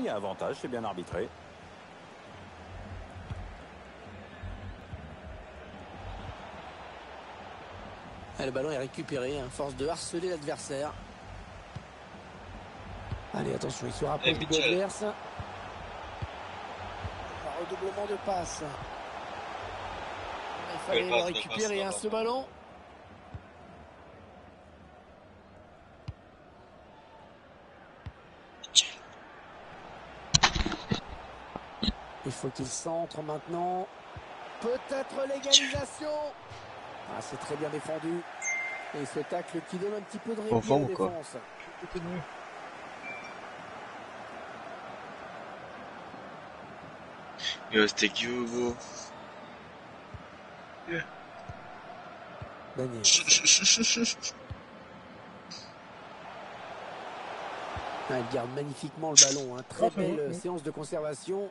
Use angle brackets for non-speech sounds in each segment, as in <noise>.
il y a avantage, c'est bien arbitré. Ah, le ballon est récupéré, à force de harceler l'adversaire. Allez, attention, il se rapproche du Mitchell. adverse. Un redoublement de passe. Il fallait le récupérer, passe, hein, ce ballon. Faut qu'il centre maintenant. Peut-être l'égalisation. Ah, c'est très bien défendu. Et ce tacle qui donne un petit peu de répit Enfant à la quoi défense. Yo, c'était Guillaume. Daniel. <laughs> Ah, il garde magnifiquement le ballon. hein. Très belle séance de conservation.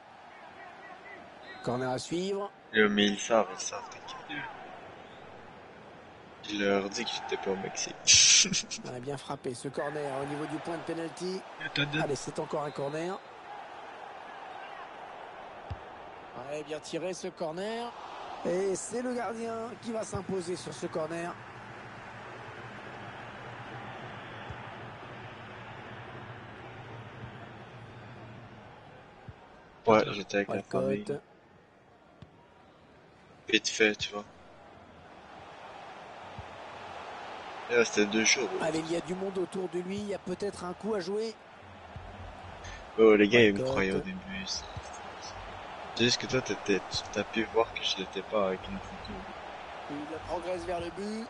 Corner à suivre. Mais ils savent, ils savent, t'inquiète. Il leur dit que j'étais pas au Mexique. <laughs> On a bien frappé ce corner au niveau du point de pénalty. Allez, c'est encore un corner. Ouais, bien tiré ce corner. Et c'est le gardien qui va s'imposer sur ce corner. Ouais, j'étais avec la famille. Vite fait, tu vois. Là, c'était deux jours. Allez, il y a du monde autour de lui. Il y a peut-être un coup à jouer. Oh, les gars, ils me croyaient au début. C'est juste que toi, t'as pu voir que je l'étais pas avec une photo. Il progresse vers le but.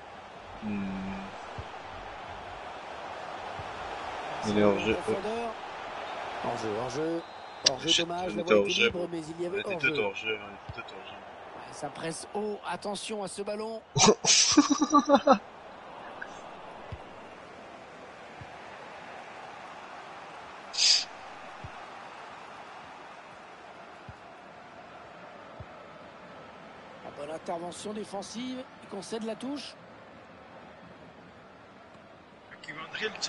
Hmm. Il est hors jeu. Hors jeu, hors jeu. Hors jeu, dommage. La était hors jeu. il y On avait était hors jeu. Ça presse haut. Attention à ce ballon. <laughs> Bonne intervention défensive. Il concède la touche.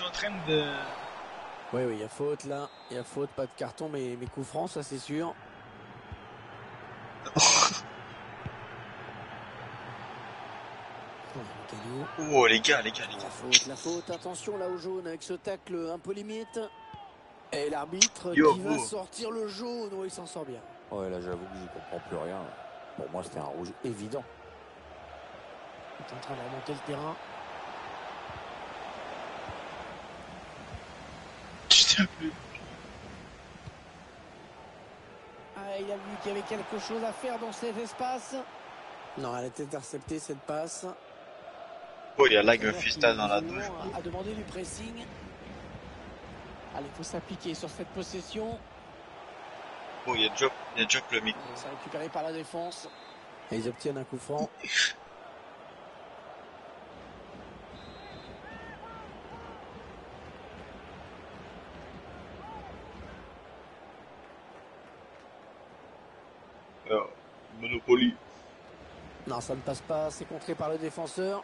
En train de. Oui, oui, il y a faute là. Il y a faute, pas de carton, mais, mais coup franc, ça c'est sûr. Oh, Caillou. Oh, les gars, les gars, les La gars. faute, la faute, attention là au jaune avec ce tacle un peu limite. Et l'arbitre qui va oh. sortir le jaune, oui, il s'en sort bien. Ouais, là, j'avoue que j'y comprends plus rien. Pour moi, c'était un rouge évident. Il est en train de remonter le terrain. Je tiens plus. Ah, il a vu qu'il y avait quelque chose à faire dans cet espace. Non, elle était interceptée cette passe. Oh, il y a lag dans la douche. A demandé du pressing. Allez, il faut s'appliquer sur cette possession. Oh, il y a drop, il y a drop le micro. C'est récupéré par la défense. Et ils obtiennent un coup franc. Monopoly. Non, ça ne passe pas. C'est contré par le défenseur.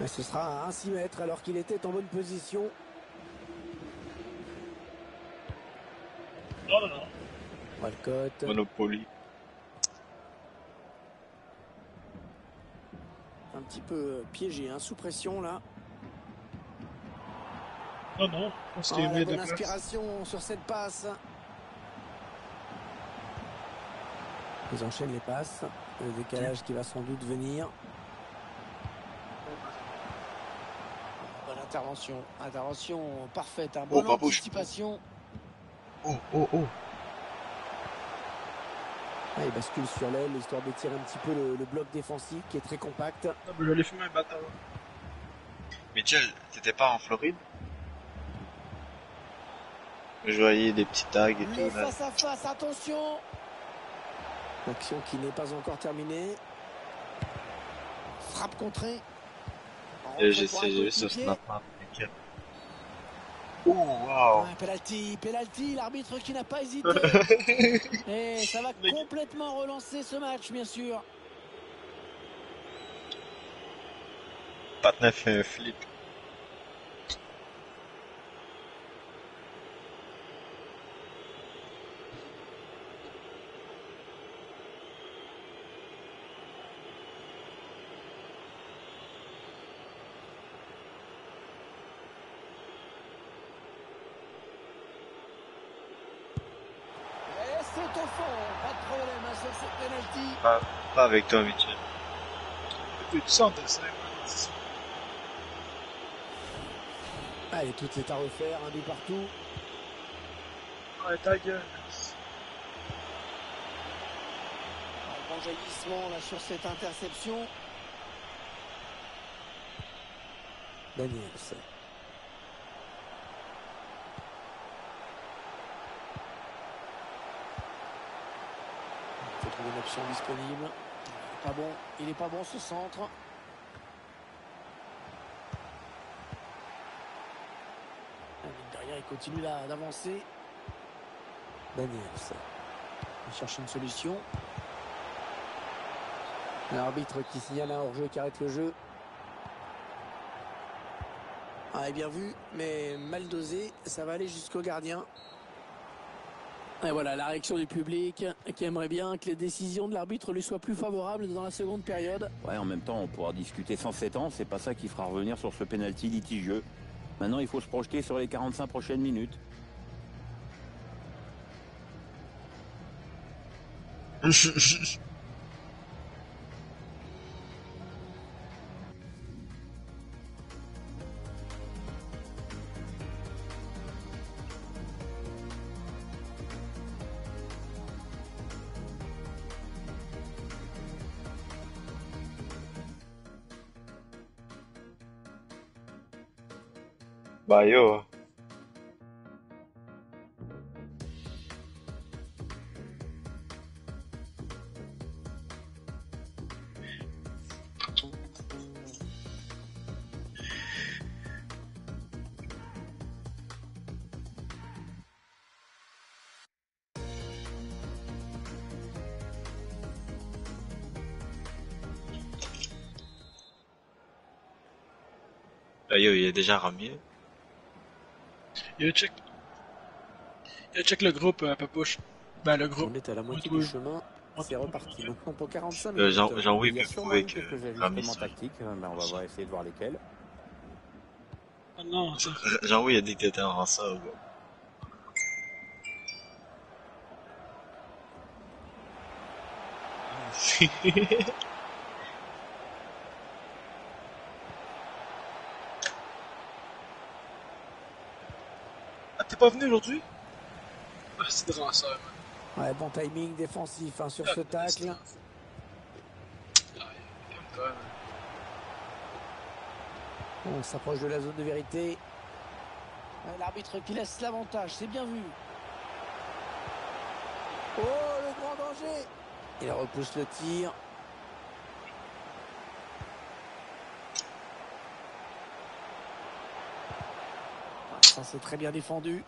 Mais ce sera à 1 6 mètres alors qu'il était en bonne position. Non, non, non. Walcott. Monopoly. Un petit peu euh, piégé, hein, sous pression là. Non, non. On s'est Ah, bonne place. inspiration sur cette passe. Ils enchaînent les passes. Le décalage qui va sans doute venir. Intervention. Intervention parfaite. Hein. Bonne pas bouge. anticipation. Oh, oh, oh. Ah, il bascule sur l'aile histoire de tirer un petit peu le, le bloc défensif qui est très compact. Ah, fumer un bâtard. Mitchell, t'étais pas en Floride? Je voyais des petits tags et Le tout. Là. face à face, attention L'action qui n'est pas encore terminée. Frappe contrée. Et J'ai essayé. Snapchat. t'inquiète. Oh, waouh. Ouais, penalty, penalty, l'arbitre qui n'a pas hésité. <laughs> Et ça va complètement relancer ce match, bien sûr. Patna fait un flip. c'est au fond. Pas de problème hein, sur cette penalty. Pas, pas avec toi, Mitchell. De centre, ça. Allez, tout est à refaire, un but partout. Ouais, ta gueule. Un bon jaillissement là sur cette interception. Daniels. Il faut trouver une option disponible. Pas bon, il est pas bon ce centre. Mine de rien, il continue là d'avancer. Daniels. Il cherche une solution. L'arbitre qui signale un hors-jeu qui arrête le jeu. Ah, et bien vu, mais mal dosé. Ça va aller jusqu'au gardien. Et voilà la réaction du public qui aimerait bien que les décisions de l'arbitre lui soient plus favorables dans la seconde période. Ouais, en même temps, on pourra discuter 107 ans, c'est pas ça qui fera revenir sur ce penalty litigieux. Maintenant, il faut se projeter sur les 45 prochaines minutes. Bah yo. Bah yo, il est déjà ramier. Yo, check. Yo, check le groupe, euh, Papouche. Ben, le groupe. On est à la moitié du chemin. C'est reparti. Maintenant pour 45 Euh, minutes. Jean- Jean-Louis Il peut prouver que quelques tactique, euh, ben, on va voir- essayer de voir lesquels. Ah non, ça. <laughs> Jean-Louis a dit que t'étais un rinçat, gars. <laughs> pas venu aujourd'hui? Ah, c'est de ranceur, man. Ouais, bon timing défensif hein, sur ce Ah, tacle. c'est- Ah. On s'approche de la zone de vérité. Ouais, L'arbitre qui laisse l'avantage, c'est bien vu. Oh, le grand danger Il repousse le tir. C'est très bien défendu.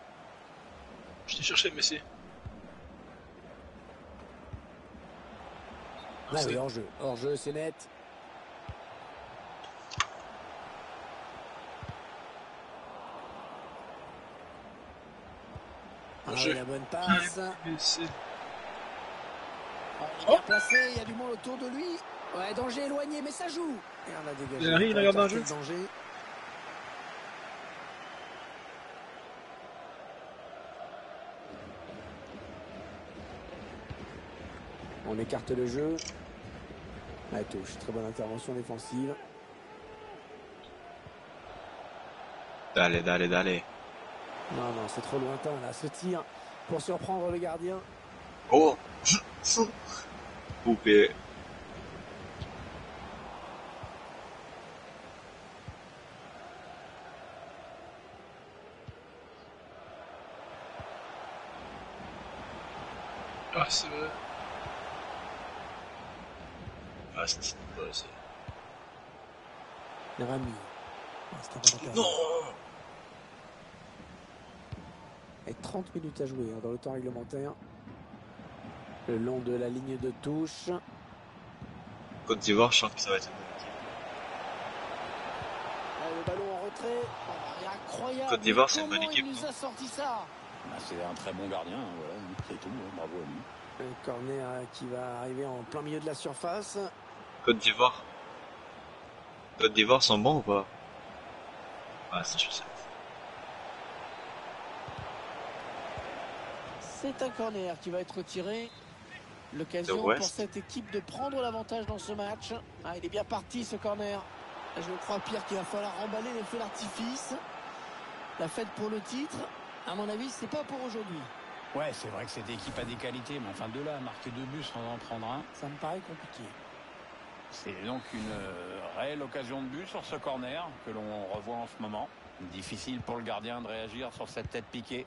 Je t'ai cherché, Messi. Ah oui, hors jeu. Hors jeu, c'est net. Ah oui, la bonne passe. Messi. Oh, il est placé, il y a du monde autour de lui. Ouais, danger éloigné, mais ça joue. Et on a dégagé. Il arrive, il regarde le danger. On écarte le jeu. La touche, très bonne intervention défensive. D'aller, d'aller, d'aller. Non, non, c'est trop lointain là, ce tir pour surprendre le gardien. Oh Poupée. Ah, c'est vrai. Ah. Ah, un bon attaque. Non Et 30 minutes à jouer hein, dans le temps réglementaire. Le long de la ligne de touche. Côte d'Ivoire, je sens que ça va être. Ah, le ballon en retrait. Il est incroyable. Côte d'Ivoire, c'est une bonne équipe, Il nous a sorti ça. Bah, c'est un très bon gardien, hein, voilà, c'est tout, hein, bravo à lui. Un corner euh, qui va arriver en plein milieu de la surface. Côte d'Ivoire. Côte d'Ivoire sont bons ou pas? Ah, ça je sais. C'est un corner qui va être tiré. L'occasion pour cette équipe de prendre l'avantage dans ce match. Ah, il est bien parti ce corner. Je crois, Pierre, qu'il va falloir remballer les feux d'artifice. La fête pour le titre, à mon avis, c'est pas pour aujourd'hui. Ouais, c'est vrai que cette équipe a des qualités, mais enfin de là à marquer deux buts sans en prendre un, Ça me paraît compliqué. C'est donc une euh, réelle occasion de but sur ce corner que l'on revoit en ce moment. Difficile pour le gardien de réagir sur cette tête piquée.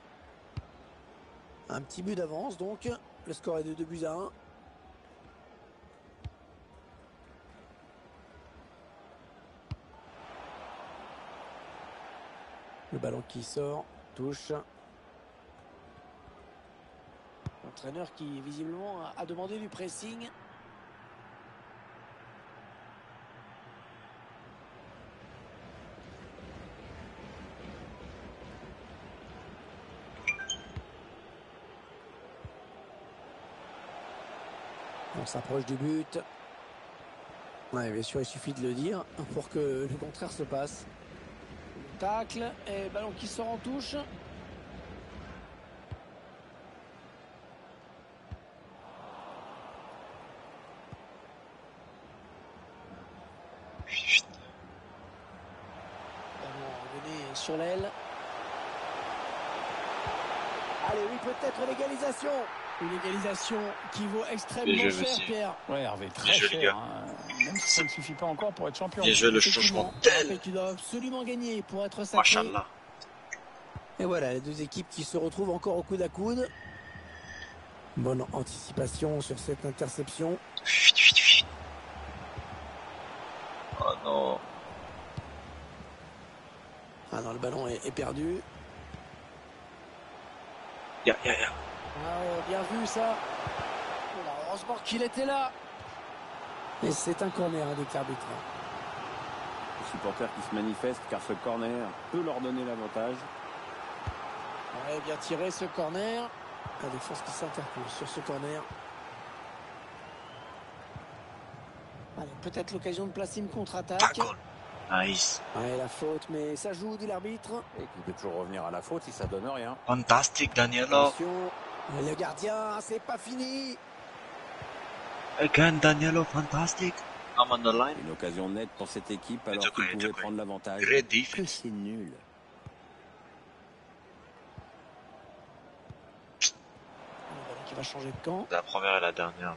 Un petit but d'avance donc. Le score est de 2 buts à 1. Le ballon qui sort, touche. L'entraîneur qui visiblement a- a demandé du pressing. On s'approche du but. Ouais, bien sûr, il suffit de le dire pour que le contraire se passe. Tacle et ballon qui sort en touche. Sur l'aile. Allez, oui, peut-être l'égalisation. Une égalisation qui vaut extrêmement cher. Pierre. Ouais, Hervé, très cher. gars. hein. Même si ça ne suffit pas encore pour être champion. Bien joué le changement que tu dois absolument gagner pour être sacré. Machallah. Et voilà, les deux équipes qui se retrouvent encore au coude à coude. Bonne anticipation sur cette interception. Fuit, fuit, fuit. Oh non. Ah non, le ballon est, est perdu. Ya, ya, ya. Ah ouais, bien vu ça. Oh là, heureusement qu'il était là. Et c'est un corner avec l'arbitre. Les supporters qui se manifestent car ce corner peut leur donner l'avantage. Ouais, bien tiré ce corner. La défense qui s'interpose sur ce corner. Allez, peut-être l'occasion de placer une contre-attaque. goal. Nice. Ouais, la faute, mais ça joue, dit l'arbitre. Et qui peut toujours revenir à la faute si ça donne rien. Fantastic, Danielo. Attention. Le gardien, c'est pas fini. Again, Danielo, fantastic. I'm on the line. Une occasion nette pour cette équipe alors It's okay, qu'ils it's pouvaient okay. prendre l'avantage. C'est nul. Qui va changer de camp. La première et la dernière.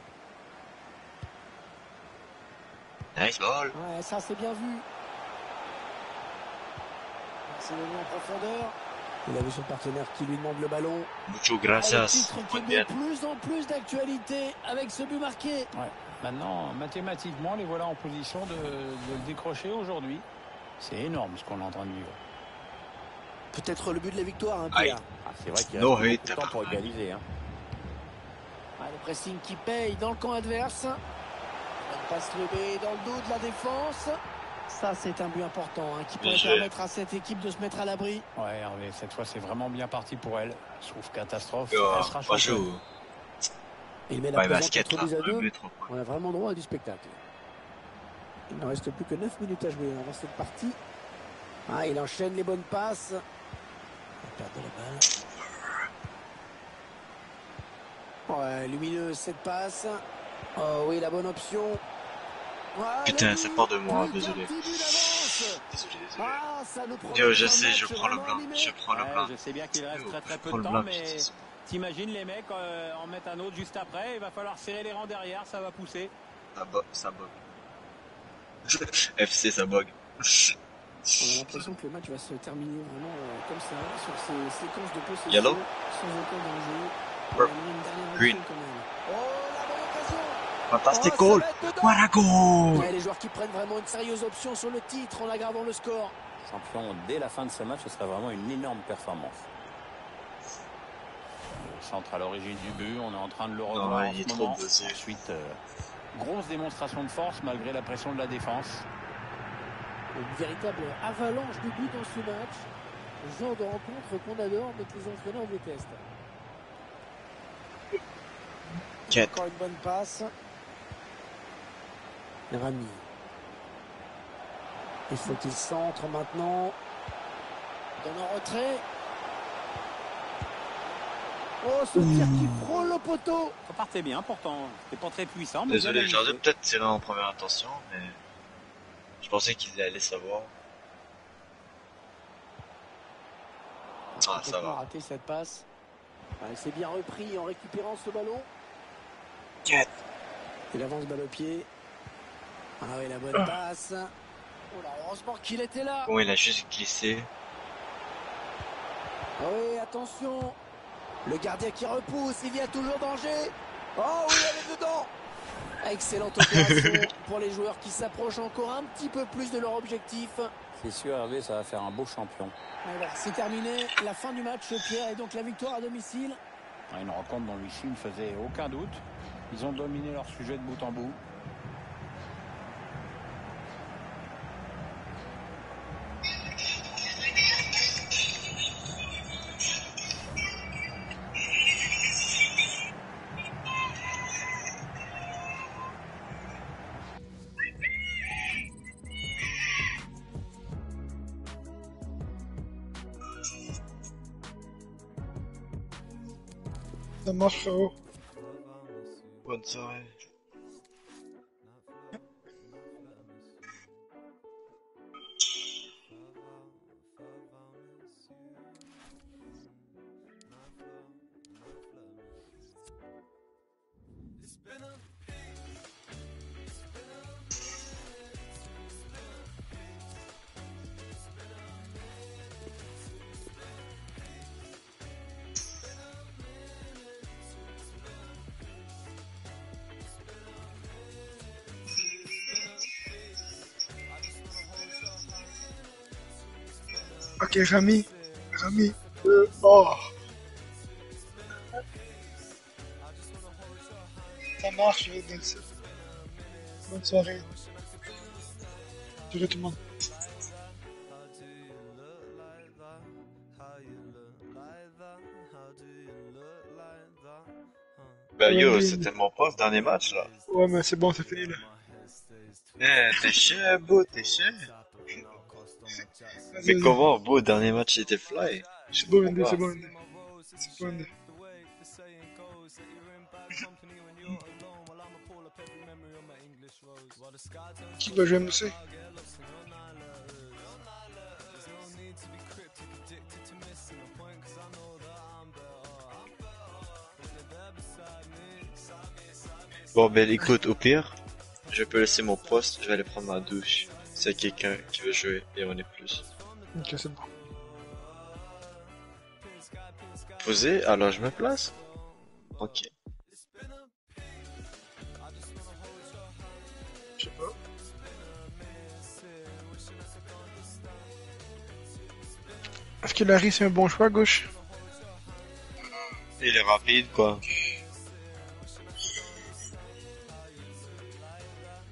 Nice ball. Ouais, ça c'est bien vu. C'est venu en profondeur. Il a vu son partenaire qui lui demande le ballon. Mucho gracias. titre qui de plus en plus d'actualité avec ce but marqué. Maintenant, mathématiquement, les voilà en position de, de le décrocher aujourd'hui. C'est énorme ce qu'on est en train de vivre. Peut-être le but de la victoire, hein. Pierre. Ah, c'est vrai qu'il No beaucoup hate, de temps pour égaliser. Hein. Ah, le pressing qui paye dans le camp adverse. On passe le B dans le dos de la défense. Ça, c'est un but important hein, qui pourrait permettre à cette équipe de se mettre à l'abri. Ouais, Hervé, cette fois, c'est vraiment bien parti pour elle. Sauf catastrophe, Oh, elle sera pas championne. chaud. Il met la Ouais, basket entre là. deux à deux. On a vraiment droit à du spectacle. Il ne reste plus que 9 minutes à jouer dans cette partie. Ah, il enchaîne les bonnes passes. Il perd de la balle. Ouais, lumineux cette passe. Oh oui, la bonne option. Putain, but. pas de moi, désolé. Désolé, ça Yo, je sais, je prends le blanc. Je prends le blanc. je sais bien qu'il reste très très peu prends de le temps, mais t'imagines les mecs euh, en mettre un autre juste après, il va falloir serrer les rangs derrière, ça va pousser. Ça bug. Ça bug. <laughs> FC, ça bug. On a l'impression que le match va se terminer vraiment euh, comme ça, sur ces séquences de possession, Yellow. sans aucun danger. Green. action quand même. Oh, la bonne Fantastic Oh, goal. va être dedans. What a goal. Ouais, Les joueurs qui prennent vraiment une sérieuse option sur le titre en aggravant le score. Champion dès la fin de ce match, ce serait vraiment une énorme performance. Le centre à l'origine du but, on est en train de le revoir ouais, en il est ce trop moment. buzzé. Ensuite, euh, grosse démonstration de force malgré la pression de la défense. Une véritable avalanche de buts dans ce match. Le genre de rencontre qu'on adore mais que les entraîneurs détestent. Encore une bonne passe. Rami. Il faut qu'il centre maintenant? Donne en retrait. Oh, ce tir qui frôle le poteau. Ça partait bien pourtant. C'était pas très puissant. mais Désolé, j'aurais dû peut-être tirer en première intention, mais je pensais qu'ils allaient savoir. Ah, ça va. raté cette passe? Ah, il s'est bien repris en récupérant ce ballon. Quête. Il avance balle au pied. Ah oui, la bonne passe. Oh là, heureusement qu'il était là. Bon, il a juste glissé. Ah Oui, attention. Le gardien qui repousse, il y a toujours danger. Oh oui, elle est dedans. Excellente opération <laughs> pour les joueurs qui s'approchent encore un petit peu plus de leur objectif. C'est sûr, Hervé, ça va faire un beau champion. Voilà, c'est terminé. La fin du match, Pierre, et donc la victoire à domicile. Une rencontre dont l'issue ne faisait aucun doute. Ils ont dominé leur sujet de bout en bout. Frérot. Bonne. Ok, Rami. Rami. Euh, oh. Ça marche, te laisser. Bonne soirée. Salut tout le monde. Bah yo, c'était mon pas le dernier match là. Ouais, mais c'est bon, c'est fini là. Eh, t'es cher, beau, t'es cher. Mais comment, beau, dernier match était fly. C'est c'est. Qui va jouer MC Bon, ben écoute, au pire, je peux laisser mon poste, je vais aller prendre ma douche. C'est quelqu'un qui veut jouer et on est plus. Ok, c'est bon. Posé, alors je me place. Ok. Je sais pas. Est-ce que Larry c'est un bon choix à gauche? Il est rapide, quoi.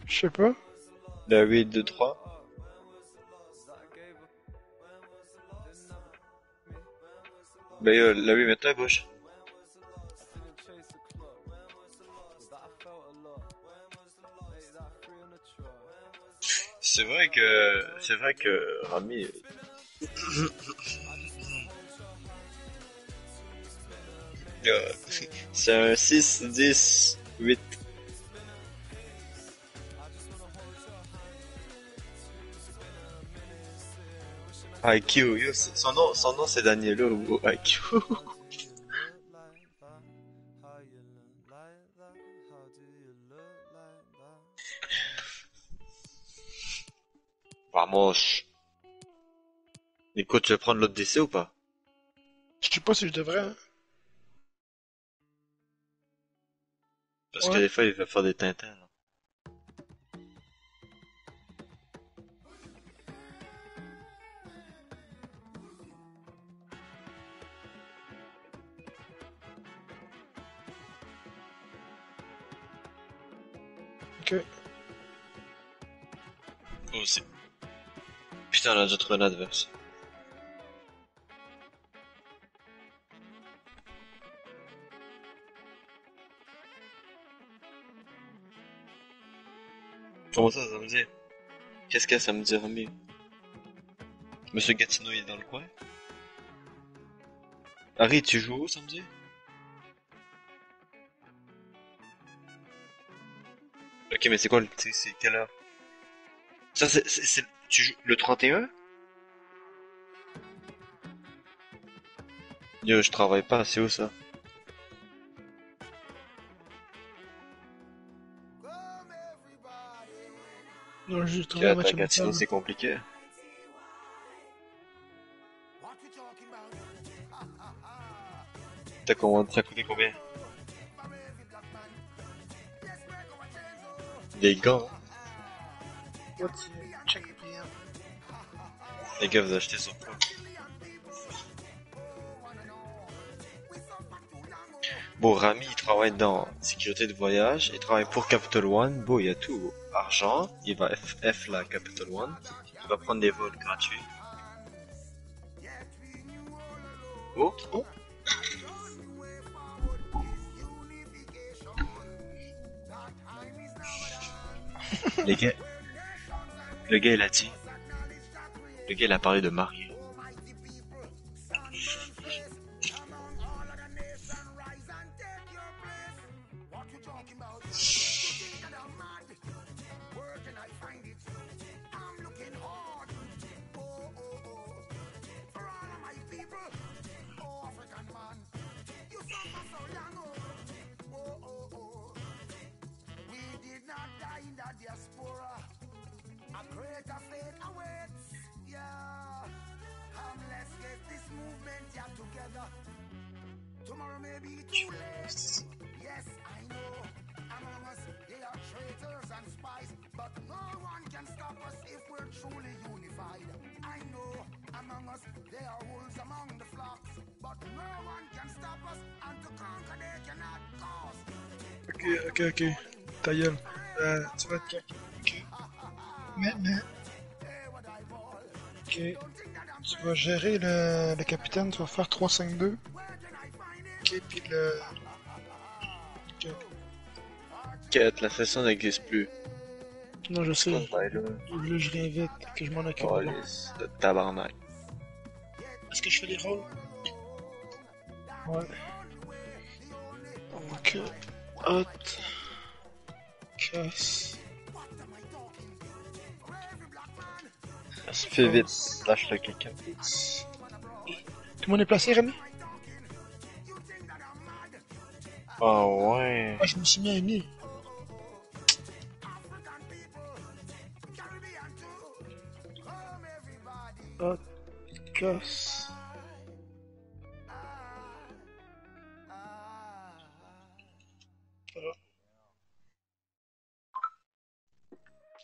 Je sais pas. La 8, 2, 3. Ben yo, la 8, mets-toi à gauche. C'est vrai que, c'est vrai que Rami, <coughs> Euh, c'est un 6, 10, 8. IQ, son nom, son nom c'est Danielo ou IQ. Vamos. Écoute, tu veux prendre l'autre DC ou pas? Je sais pas si je devrais. Hein. Parce Ouais. que des fois il va faire des tintins. là. Putain, on a adverse. Comment ça, ça Qu'est-ce qu'il y a, ça me Monsieur Gatineau, est dans le coin? Harry, tu joues où samedi Ok, mais c'est quoi le. C'est quelle heure? Ça, c'est. Tu joues le 31 Yo, je travaille pas, c'est où ça? Non, je un match attends, sinon c'est compliqué. T'as commandé, ça a coûté combien Des gants hein. Les gars, vous achetez sur quoi Bon, Rami, il travaille dans sécurité de voyage, il travaille pour Capital One. Bon, il y a tout. Argent, il va F, F la Capital One. Il va prendre des vols gratuits. Oh, Oh. <laughs> Les gars, le gars, il a dit. Lequel a parlé de marier together. Tomorrow may be too late. Yes, I know. Among us, they are traitors and spies, but no one can stop us if we're truly unified. I know. Among us, they are wolves among the flocks, but no one can stop us, and to conquer they cannot cause. Ok, ok, ok. Ta gueule. Euh, tu vas te Ok. Mais, mais. Eh, ok. Tu vas gérer le, le capitaine, tu vas faire 3-5-2. Ok, puis le. Ok. Quête, la session n'existe plus. Non, je sais. Ouais, là. Je viens vite, que je m'en occupe. Oh, de tabarnak. Est-ce que je fais les rôles? Ouais. Donc, hot, casse. Fais vite, lâche le quelqu'un. Tout le monde est placé, Rémi? Oh ouais. Ah, je me suis mis à aimer. Hot, casse. Voilà.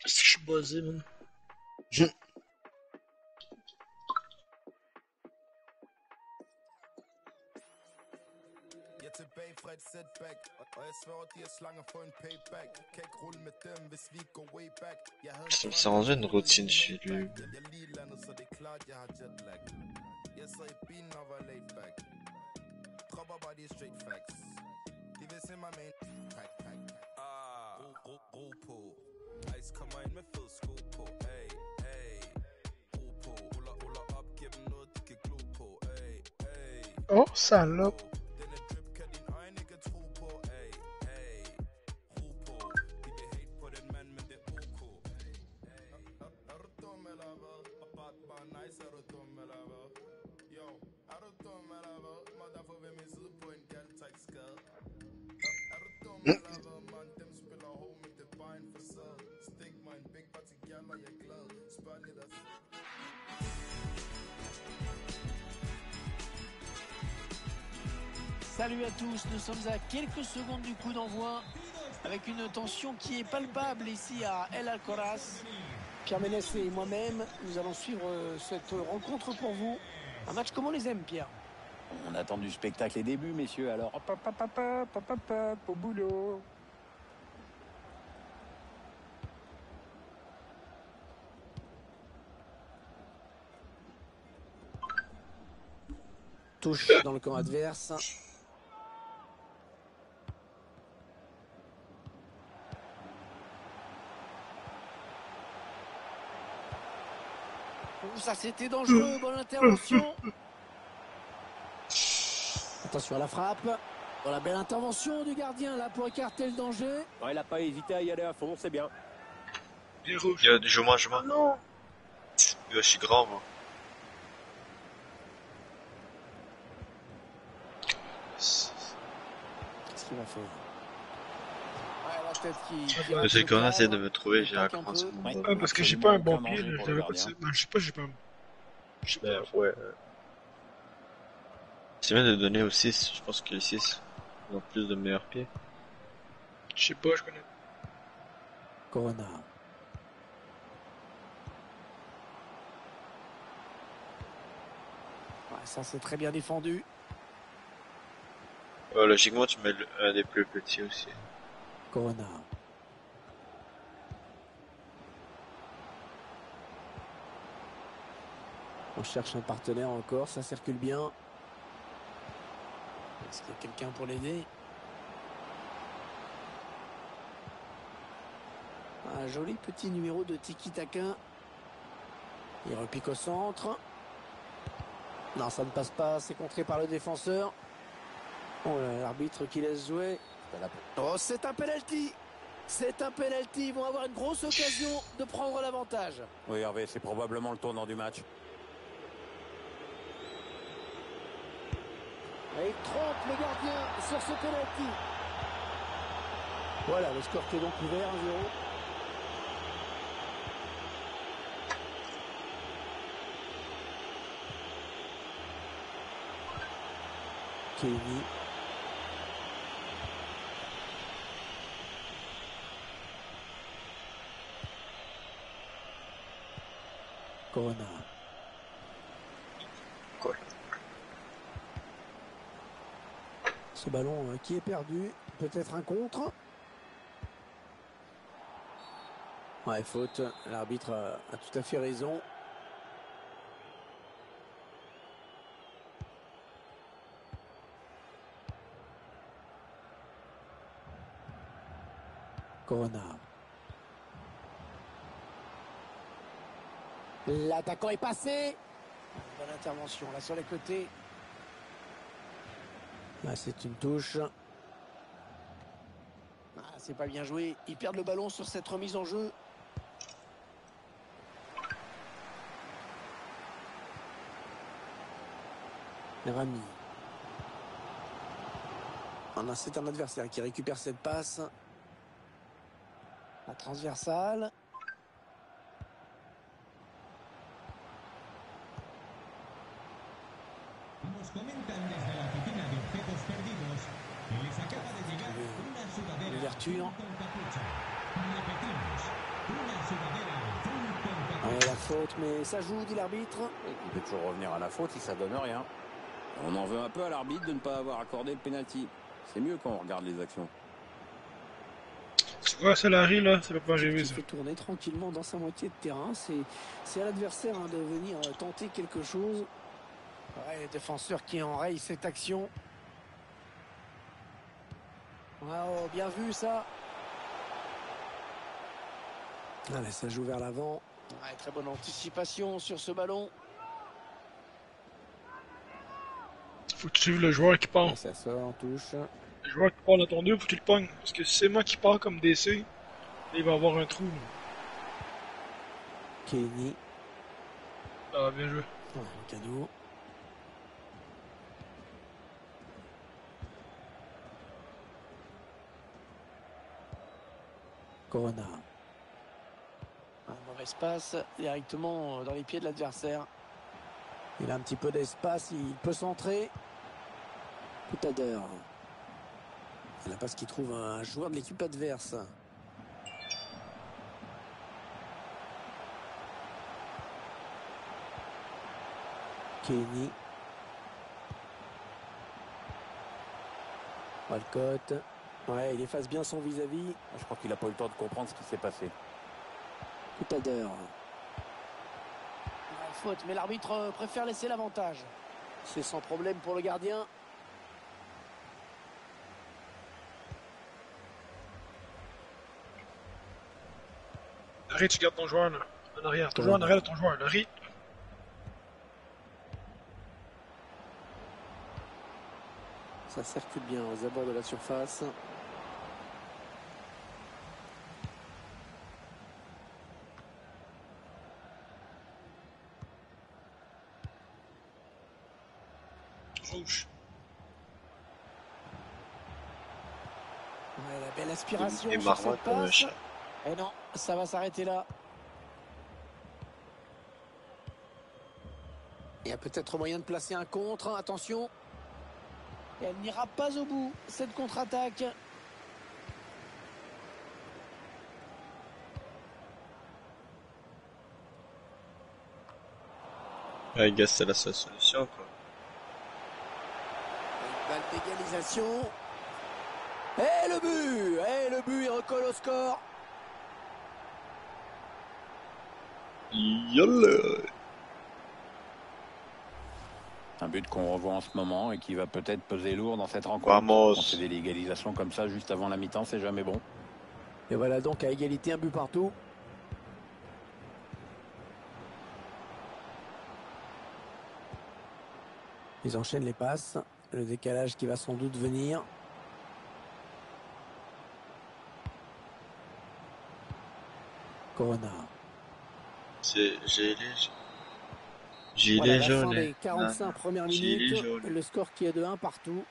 Est-ce que je suis buzzé, man? Jetzt Fred Setback Og jeg svarer de er slanger for en payback. Kan ikke rulle med dem hvis vi går way back. Jeg havde rendu une routine chez lui. Jeg lige landet så det er klart jeg har jetlag Jeg sad i bilen og var laid back. Dropper bare de straight facts. De vil se mig med en pack pack. Ah, ro, ro, ro på Ice kommer ind med fed sko på Ay, ay Ro på, ruller, ruller op Giv dem noget de kan glo på Ay, ay Oh, salope. À quelques secondes du coup d'envoi avec une tension qui est palpable ici à El Alcoraz. Pierre Ménès et moi-même, nous allons suivre euh, cette rencontre pour vous. Un match comme on les aime, Pierre. On attend du spectacle et début, messieurs. Alors, hop, hop, hop, hop, hop, hop, hop, au boulot. Touche dans le camp adverse. Ça c'était dangereux, bonne intervention. Attention à la frappe. Voilà, belle intervention du gardien là pour écarter le danger. Ouais, il n'a pas hésité à y aller à fond, c'est bien. Bien rouge. Yo, joue-moi, joue-moi. Non Yo, je suis grand, moi. Qu'est-ce qu'il va faire Ouais, la tête qui. qui Ouais, reste Monsieur Corona essaie de me trouver, j'ai mon Ouais. Ah, parce que j'ai pas un bon pied, je l'avais pas de... Non, je sais pas, j'ai pas un... Je sais Ben, pas. ouais. euh. C'est bien de donner au 6, je pense que les 6 ont plus de meilleurs pieds. Je sais pas, je connais. Corona. Ouais, ça c'est très bien défendu. Ouais, logiquement, tu mets le- un des plus petits aussi. On cherche un partenaire encore, ça circule bien. Est-ce qu'il y a quelqu'un pour l'aider? Un joli petit numéro de Tiki Taka. Il repique au centre. Non, ça ne passe pas, c'est contré par le défenseur. Oh là, l'arbitre qui laisse jouer. Oh, c'est un penalty. C'est un penalty. Ils vont avoir une grosse occasion de prendre l'avantage. Oui, Hervé, c'est probablement le tournant du match. Et il trompe le gardien sur ce penalty. Voilà, le score qui est donc ouvert 1-0. Kenny. Ce ballon euh, qui est perdu, peut-être un contre. Ouais, faute. L'arbitre a, a tout à fait raison. Corona. L'attaquant est passé. Bonne intervention là sur les côtés. Là, c'est une touche. Ah, c'est pas bien joué. Ils perdent le ballon sur cette remise en jeu. Rami. Ah c'est un adversaire qui récupère cette passe. La transversale. Ouais, la faute, mais ça joue, dit l'arbitre. Il peut toujours revenir à la faute si ça donne rien. On en veut un peu à l'arbitre de ne pas avoir accordé le penalty. C'est mieux quand on regarde les actions. Tu vois, ça, Larry, là, ça peut pas ça. fait tourner tranquillement dans sa moitié de terrain. C'est, c'est à l'adversaire hein, de venir euh, tenter quelque chose. Ouais, le défenseur qui enraye cette action. Oh, bien vu ça. Allez, ça joue vers l'avant. Ouais, très bonne anticipation sur ce ballon. Faut que tu suives le joueur qui part. Ça sort en touche. Le joueur qui part dans ton deux, faut que tu le pognes. Parce que si c'est moi qui part comme DC, il va avoir un trou. Kenny. Ah, bien joué. Ouais, un cadeau. Corona. Un mauvais espace directement dans les pieds de l'adversaire. Il a un petit peu d'espace, il peut centrer. Tout à l'heure. La passe qui trouve un joueur de l'équipe adverse. Kenny. Walcott. Ouais, il efface bien son vis-à-vis. Je crois qu'il n'a pas eu le temps de comprendre ce qui s'est passé. Tout à l'heure. Faute, mais l'arbitre euh, préfère laisser l'avantage. C'est sans problème pour le gardien. Larry, tu gardes ton joueur, là. En arrière. Ton joueur en arrière de ton joueur, Larry. Ça circule bien aux abords de la surface. Rouge. Ouais, Et sur Marmotte cette comme un passe. chat. Et non, ça va s'arrêter là. Il y a peut-être moyen de placer un contre. Attention. Et elle n'ira pas au bout, cette contre-attaque. Ouais, gars, c'est la seule solution, quoi. Une balle d'égalisation. Et le but Et le but, il recolle au score. Yolle Un but qu'on revoit en ce moment et qui va peut-être peser lourd dans cette rencontre. Vamos. On fait des légalisations comme ça juste avant la mi-temps, c'est jamais bon. Et voilà donc à égalité, un but partout. Ils enchaînent les passes. Le décalage qui va sans doute venir. Corona. C'est gilet Voilà, la fin jaune. des 45 premières Gilet minutes. Le score qui est de 1 partout.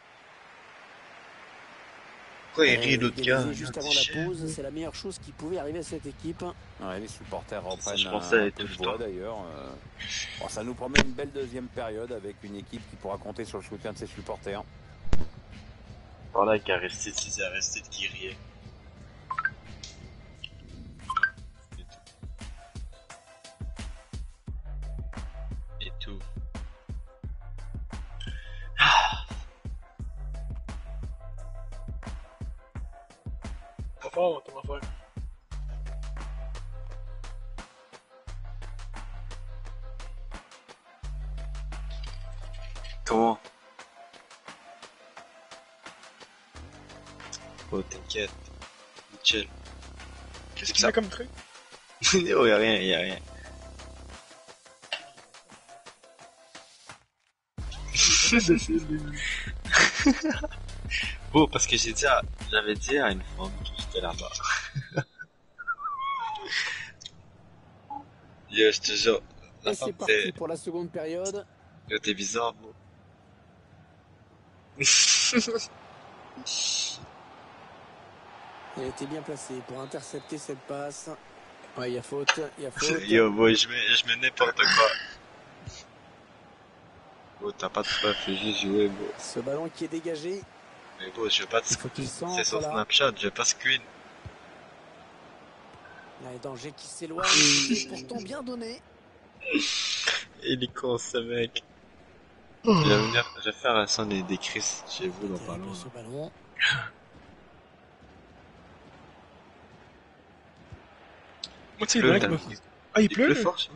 Pourquoi il Euh, rit l'autre gars juste avant c'est la pause, c'est la meilleure chose qui pouvait arriver à cette équipe. Ouais, les supporters reprennent je un, pensais un temps. d'ailleurs. euh. Bon, ça nous promet une belle deuxième période avec une équipe qui pourra compter sur le soutien de ses supporters. Voilà, qui a resté, si a resté de qui Comment Oh, t'inquiète. Chill. Qu'est-ce qu'il a comme truc? <laughs> Oh, y'a rien, y'a rien. <laughs> oh, parce que j'ai dit à- j'avais dit à une femme que j'étais là-bas. Yo, je te jure. La Et c'est femme, parti pour la seconde période. yo, t'es bizarre, bro. <laughs> Il a été bien placé pour intercepter cette passe. Ouais, il y a faute, il y a faute. <laughs> Yo, boy, je mets, je mets n'importe quoi. Oh, t'as pas de juste jouer, bro. Ce ballon qui est dégagé, Mais bon, je vais pas qu'il C'est sur. Snapchat, je vais pas screen. Là, les dangers qui s'éloignent, c'est <laughs> pourtant bien donné. Il est con, ce mec. Je vais venir, je vais faire un son des, des Chris chez vous dans pas longtemps. Moi, tu sais, Il il pleut, Ah, il il pleut, pleut là? fort, ça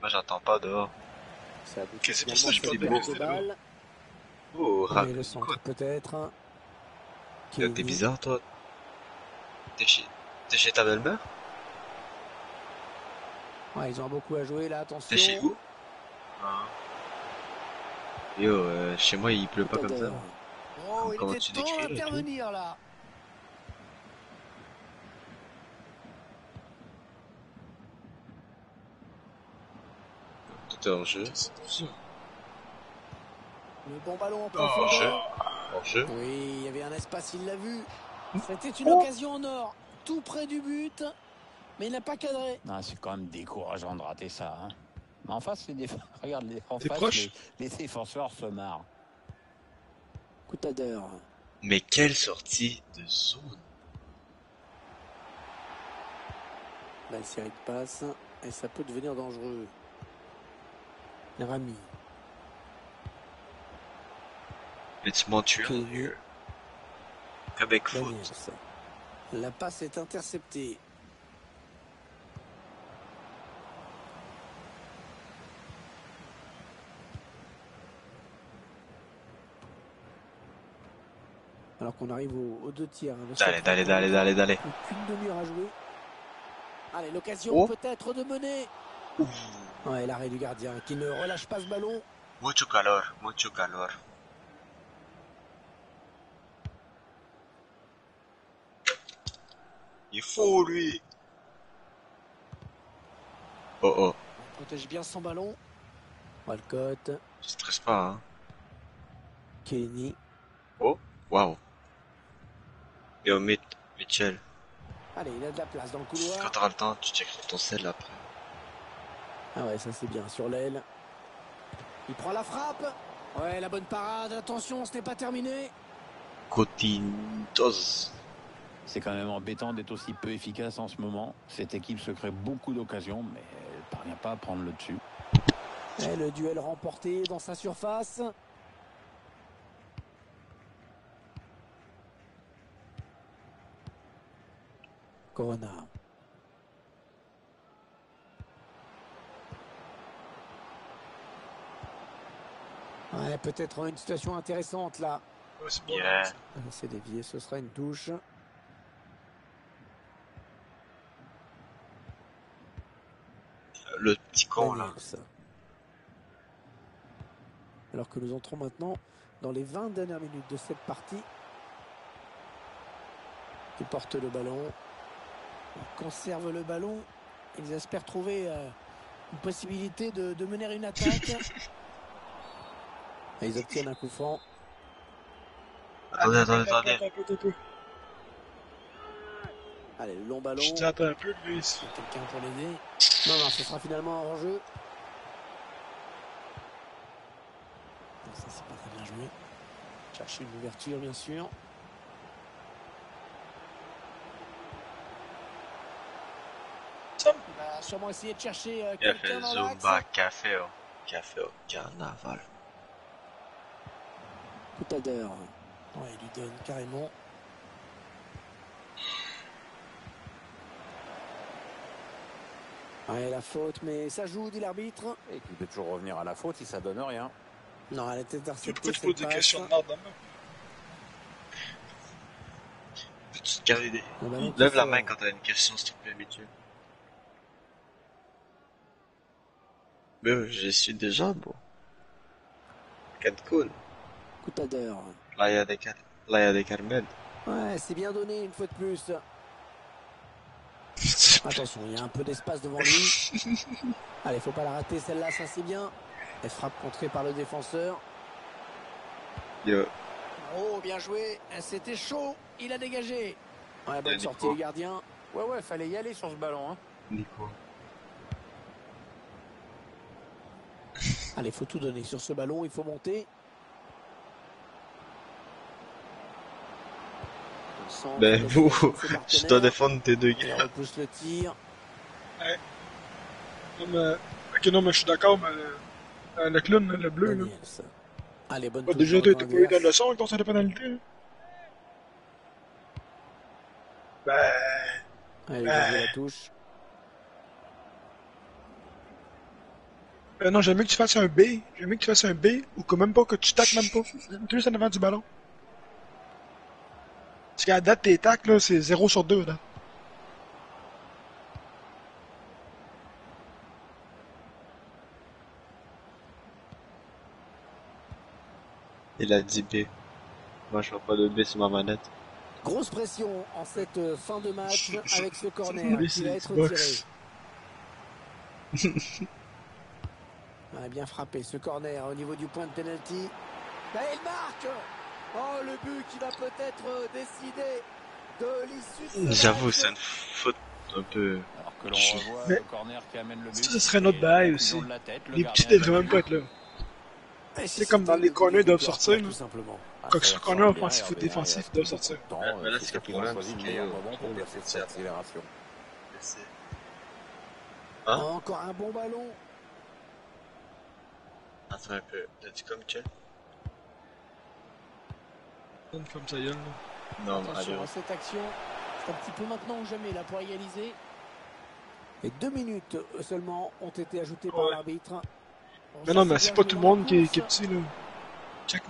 Moi, j'entends pas dehors. C'est pour ça que je de beau, balle. Oh, rap. le centre peut-être. T'es bizarre, toi. T'es chez, chez ta belle-mère? Ouais, ils ont beaucoup à jouer là, attention. T'es chez où Ah. Yo, euh, chez moi, il pleut pas comme ça. Oh, il Comment était tu temps décris, et tout d'intervenir là. Tout est en jeu. Le bon ballon en Oh, profondeur. En jeu. Oui, il y avait un espace, il l'a vu. Hmm. C'était une Oh. occasion en or, tout près du but, mais il n'a pas cadré. Ah, c'est quand même décourageant de rater ça. hein. Mais en face, les déf... <laughs> Regarde, les... en face, proche les... les défenseurs se marrent. Coutadeur. Mais quelle sortie de zone Belle série de passes, et ça peut devenir dangereux. Rami. Quebec foot. Daniels. La passe est interceptée. Alors qu'on arrive aux, deux tiers. Allez, allez, allez, allez, allez. Demi-heure à jouer. Allez, l'occasion oh. peut-être de mener. Ouh. Ouais, l'arrêt du gardien qui ne relâche pas ce ballon. Mucho calor, mucho calor. Il faut lui. Oh oh. On protège bien son ballon. Walcott. Je stresse pas. Hein. Kenny. Oh, waouh. Yo, Mit- Mitchell, Allez, il a de la place dans le couloir. quand t'auras le temps, tu checkeras ton sel après. Ah ouais, ça c'est bien sur l'aile. Il prend la frappe. Ouais, la bonne parade. Attention, ce n'est pas terminé. Cotintos. C'est quand même embêtant d'être aussi peu efficace en ce moment. Cette équipe se crée beaucoup d'occasions, mais elle parvient pas à prendre le dessus. Et le duel remporté dans sa surface. Corona. Ouais, peut-être une situation intéressante là. Ouais, c'est bon. Yeah. C'est dévié, ce sera une touche. Le petit con, là. Alors que nous entrons maintenant dans les 20 dernières minutes de cette partie. Ils portent le ballon. Ils conservent le ballon. Ils espèrent trouver euh, une possibilité de, de mener une attaque. Et ils obtiennent un coup franc. Attendez, attendez, attendez. Allez, le long ballon. Je attends un peu, lui. ici. Il y a quelqu'un pour l'aider. Non, non, ce sera finalement un hors-jeu. Non, Ça, c'est pas très bien joué. Chercher une ouverture, bien sûr. Ça me- Il va sûrement essayer de chercher euh, quelqu'un dans. Zumba Café, oh. Café au carnaval. Coup à d'heure. Ouais, il lui donne carrément. Ouais, la faute, mais ça joue, dit l'arbitre. Et il peut toujours revenir à la faute si ça donne rien. Non, elle était Tu- interceptée. Tu cette poses des questions de merde te des... Le ballon qui Lève la main quand t'as une question, s'il te plaît, Mitchell. Mais j'y suis déjà, bon. Cancun. Coup à d'heure. Playa de, Car... Playa de Carmen. Ouais, c'est bien donné une fois de plus. <laughs> Attention, il y a un peu d'espace devant lui. <laughs> Allez, faut pas la rater celle-là, ça c'est bien. Elle frappe contrée par le défenseur. Yo, Oh, bien joué. C'était chaud. Il a dégagé. Ouais, bonne sortie du gardien. Ouais, ouais, fallait y aller sur ce ballon. Hein. Nico. Allez, faut tout donner sur ce ballon. Il faut monter. Ben, vous, <laughs> je dois défendre tes deux gars. repousse le tir. Non, mais... Ok, non, mais je suis d'accord, mais... euh, le clown, le bleu, là. Allez, bonne Bah, déjà, t'as pas eu de leçon avec ton de pénalité, là? Ben... Allez, joué la touche. Euh, non, j'aime mieux que tu fasses un B. J'aime mieux que tu fasses un B, ou que même pas que tu tacs même pas. Tu juste en avant du ballon. Parce qu'à la date, tes tacs, là, c'est 0 sur 2, là. Il a dit B. Moi, je vois pas de B sur ma manette. Grosse pression en cette euh, fin de match avec ce corner qui va être tiré. <laughs> Ah, bien frappé ce corner au niveau du point de penalty. Là, il marque Oh, le but qui va peut-être euh, décider de l'issue J'avoue, c'est une faute un peu... Alors que l'on revoit Mais- le corner qui amène le but. Ça, ce serait notre bail aussi. la tête, le Les petits devraient même pas être là. C'est comme dans les corners, ils doivent sortir, Tout simplement. Quand ce corner offensif ou défensif, ils doivent sortir. Ouais, mais là, euh, c'est le problème, c'est meilleur que- moment pour fait cette accélération. Hein Encore un bon ballon. Attends un peu. T'as dit comme Une comme ça, gueule, là. Non, mais Attention allez. à cette action. C'est un petit peu maintenant ou jamais là pour égaliser. Et deux minutes seulement ont été ajoutées par l'arbitre. Mais non, mais c'est pas tout le monde qui est, qui est petit, là. Check.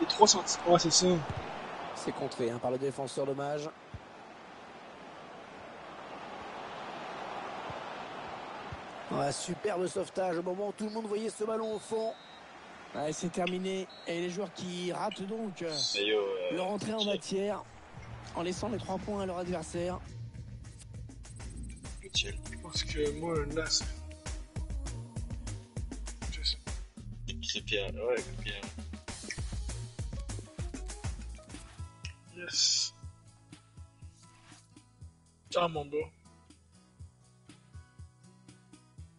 Les 3 cm. Ouais, c'est ça. C'est contré hein, par le défenseur dommage. Ouais, superbe sauvetage au moment où tout le monde voyait ce ballon au fond. Ouais, c'est terminé. Et les joueurs qui ratent donc euh, yo, euh, leur entrée en matière. en laissant les trois points à leur adversaire. Mitchell. Je pense que moi, sais. C'est. Ouais. Yes. Ah, mon bas.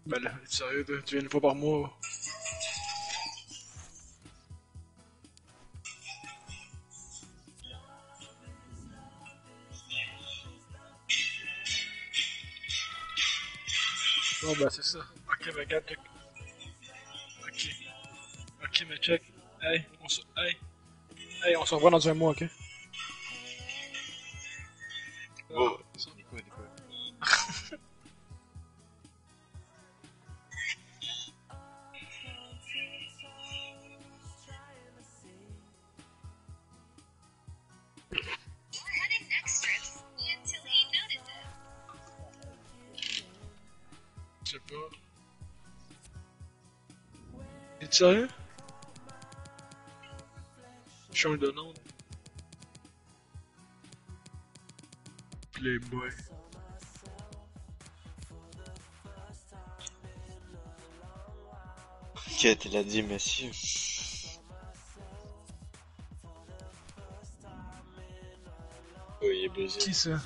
Ben là, sérieux? Tu viens une fois par mois. Bon, ben, c'est ça. Ok, ben, regarde, check. Ok. Ok, mais check. Hey, on se... Hey. Hey, on se revoit dans un mois, ok? Oh, sérieux? Change de nom. Playboy. Ok, il a dit merci. Oh, il est buzzé. Qui ça?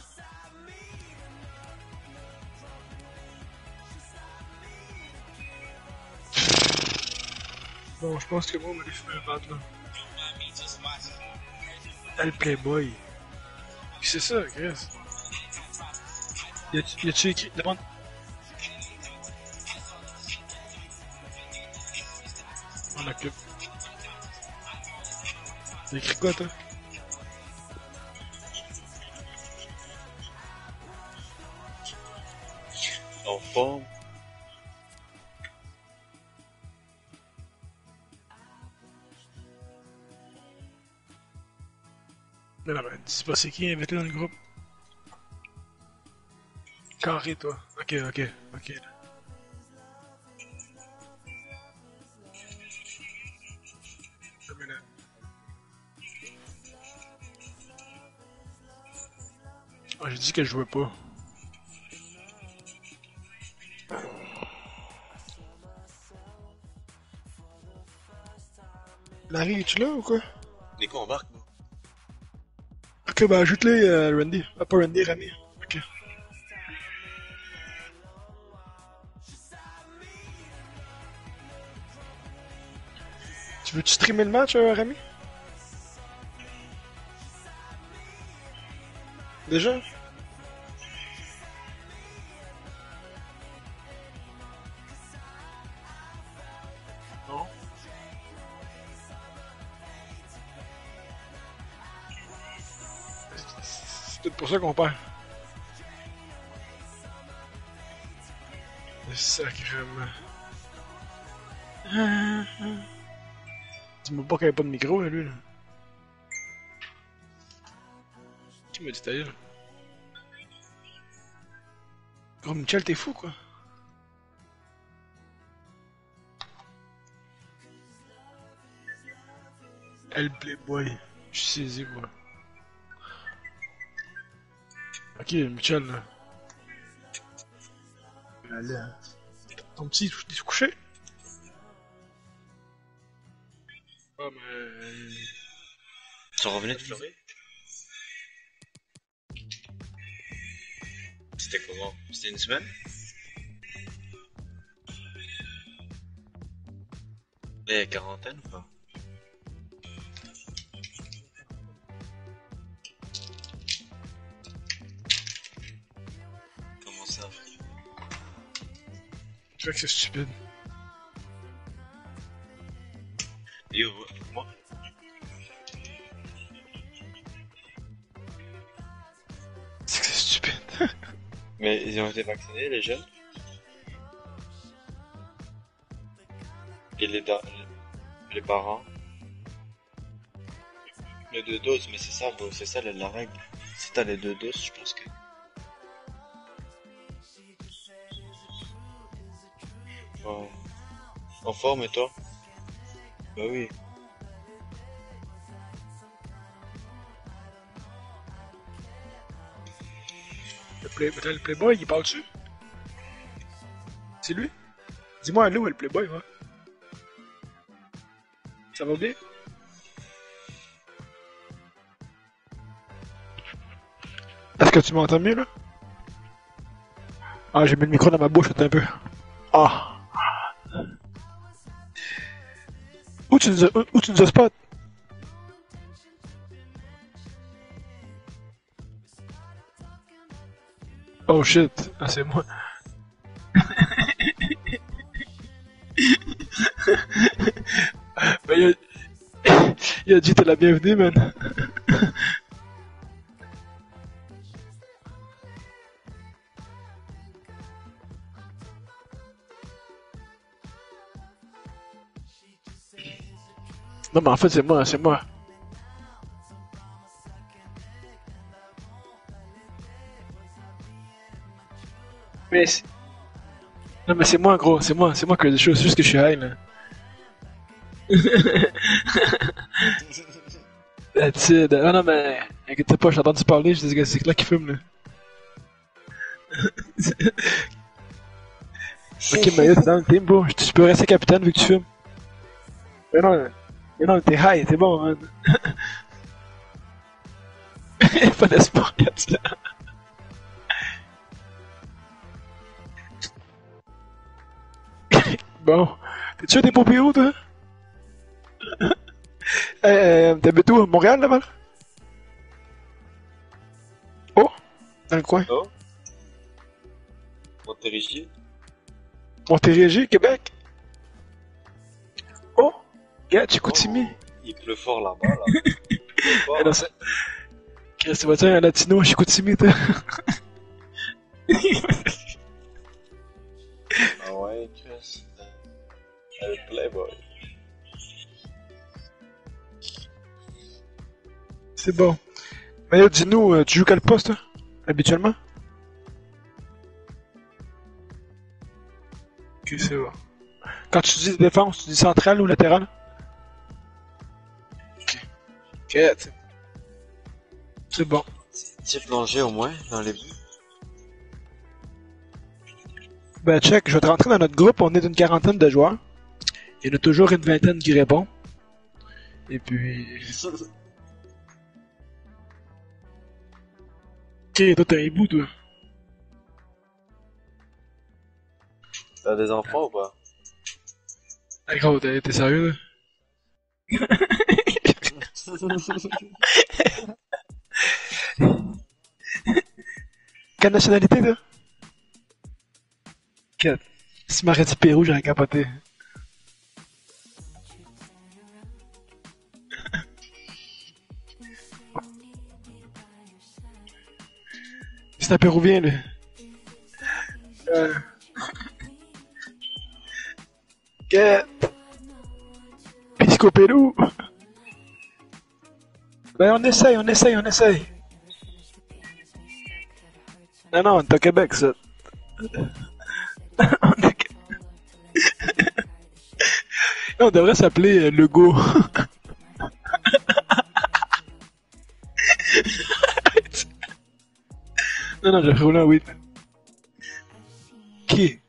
Bon, je pense que moi, on m'a laissé un bad là. Ah, le Playboy. C'est ça, Chris? Y a-tu y a-tu écrit? Demande. On occupe. T'as écrit quoi, toi? En forme. Dis pas c'est qui, invite-le dans le groupe. Carré, toi. Ok, ok, ok. Ah, j'ai dit que je jouais pas. Larry, es-tu là ou quoi? Nico embarque. Bah ajoute-les, euh, Randy. Ah, pas Randy, Rami. Ok. Tu veux-tu streamer le match, euh, Rami? Déjà? Ça qu'on perd. Sacrement. Dis-moi pas qu'il n'y avait pas de micro, là, lui, là. Qui m'a dit gueule? Gros Michel, t'es fou, quoi. Elle Playboy. Je suis saisi, moi. Ok, Michel. Ton petit, il est couché? Ah, mais... Tu revenais de Floride C'était comment? C'était une semaine? Là, il y a quarantaine ou pas? Je vois que c'est stupide. Yo, moi C'est que c'est stupide. <laughs> Mais ils ont été vaccinés, les jeunes Et les, da- les parents Les deux doses, mais c'est ça, c'est ça la, la règle. Si t'as les deux doses, je pense que... En forme, et toi? Bah oui. Le, play... le Playboy, il parle dessus? C'est lui? Dis-moi allô, le Playboy, ouais. Ça va bien? Est-ce que tu m'entends mieux, là? Ah, j'ai mis le micro dans ma bouche, attends un peu. Ah! As, où, où tu nous as spot? Oh shit, ah, c'est moi. <laughs> Ben, il, a... <laughs> il a dit t'es la bienvenue, man. Non, mais en fait, c'est moi, c'est moi. Mais c'est- Non, mais c'est moi, gros, c'est moi, c'est moi qui ai des choses, juste que je suis high, là. <laughs> That's it. Ah non, mais inquiète pas, j'ai entendu parler, je dis c'est là qui fume, là. <laughs> ok, mais là, t'es dans le team, bro. Tu peux rester capitaine vu que tu fumes. Mais non, mais non, t'es high, c'est bon, man. <laughs> pas d'espoir, y'a ça. <laughs> Bon. T'es-tu à des Pompéo, toi? <laughs> euh, t'habites où? Montréal, là-bas? Oh! Dans le coin. Oh. Montérégie. Montérégie, Québec? Oh! Gars, Chicoutimi. Il pleut fort là-bas, là. Il pleut fort. Eh non, c'est... Chris, tu vas dire un latino à Chicoutimi, toi? Ah ouais, Chris. Euh, Playboy. C'est bon. Mais là, dis-nous, euh, tu joues quel poste, toi, habituellement? Ok, c'est bon. Quand tu dis défense, tu dis central ou latéral? C'est- bon. Tu plongé au moins dans les buts. Ben, check, je vais te rentrer dans notre groupe, on est d'une quarantaine de joueurs. Il y en a toujours une vingtaine qui répond. Et puis... Ok, toi t'as un bout, toi. T'as des enfants ou pas? Ah, gros, t'es t'es sérieux, là? <laughs> <laughs> Quelle nationalité, toi? Quelle? Si m'aurait dit Pérou, j'aurais capoté. C'est un Péruvien, lui. Euh... Quête. Pisco Pérou. Ben on essaye, on essaye, on essaye. Non, non, on est au Québec, ça. <laughs> on, est... on devrait s'appeler euh, Lego. <laughs> non, non, j'ai roulé un weed. Qui?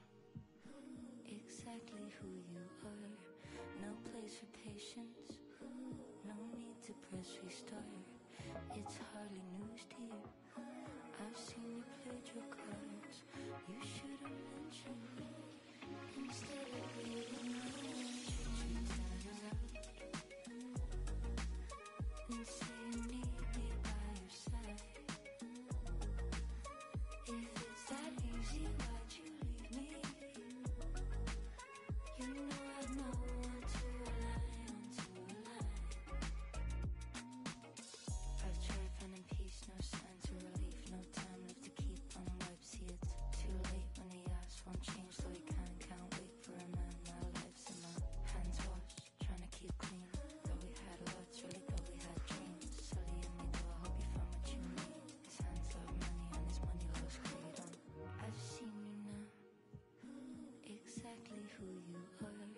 who you are.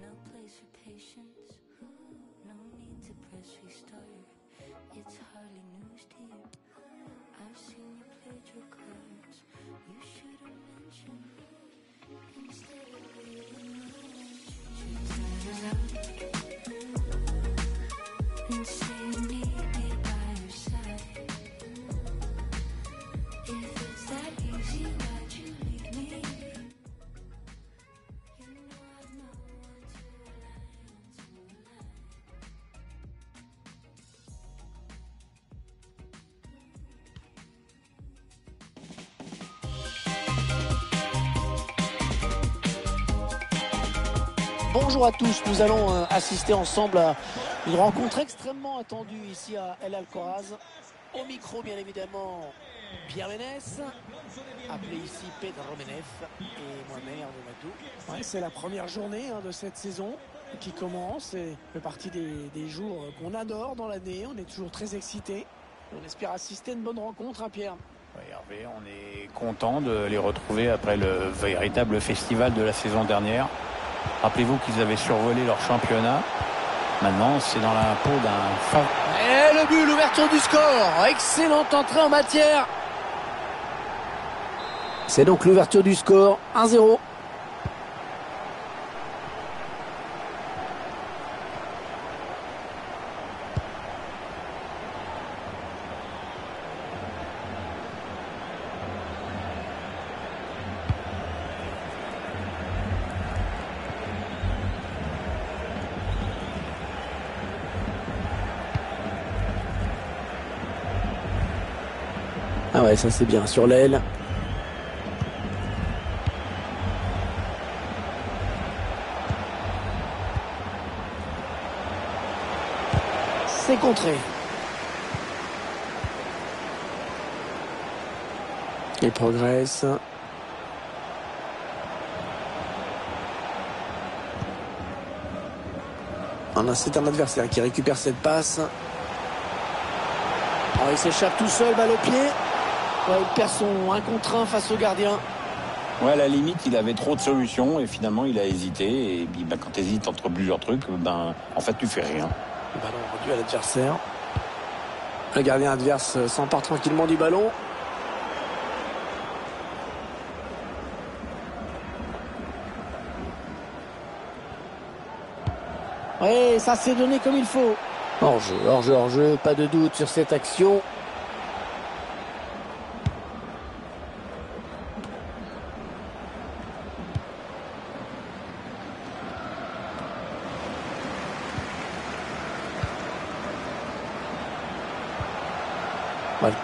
No place for patience, no need to press restart. It's hardly Bonjour à tous, nous allons euh, assister ensemble à une rencontre extrêmement attendue ici à El Alcoraz. Au micro, bien évidemment, Pierre Ménès, appelé ici Pedro Menef et moi-même, Hervé Matou. Ouais, c'est la première journée hein, de cette saison qui commence et fait partie des, des jours qu'on adore dans l'année. On est toujours très excités. On espère assister à une bonne rencontre, hein, Pierre. Oui, Hervé, on est content de les retrouver après le véritable festival de la saison dernière. Rappelez-vous qu'ils avaient survolé leur championnat. Maintenant, c'est dans la peau d'un Et le but, l'ouverture du score. Excellente entrée en matière. C'est donc l'ouverture du score. 1-0. Ça c'est bien. Sur l'aile. C'est contré. Il progresse. On a- C'est un adversaire qui récupère cette passe. Alors, il s'échappe tout seul, balle au pied. Ouais, il perd son 1 contre 1 face au gardien. Ouais, à la limite, il avait trop de solutions et finalement, il a hésité. Et puis, ben, quand tu hésites entre plusieurs trucs, ben, en fait, tu fais rien. Le ballon rendu à l'adversaire. Le gardien adverse s'empare tranquillement du ballon. Oui, ça s'est donné comme il faut. Hors-jeu, hors-jeu, hors-jeu, pas de doute sur cette action.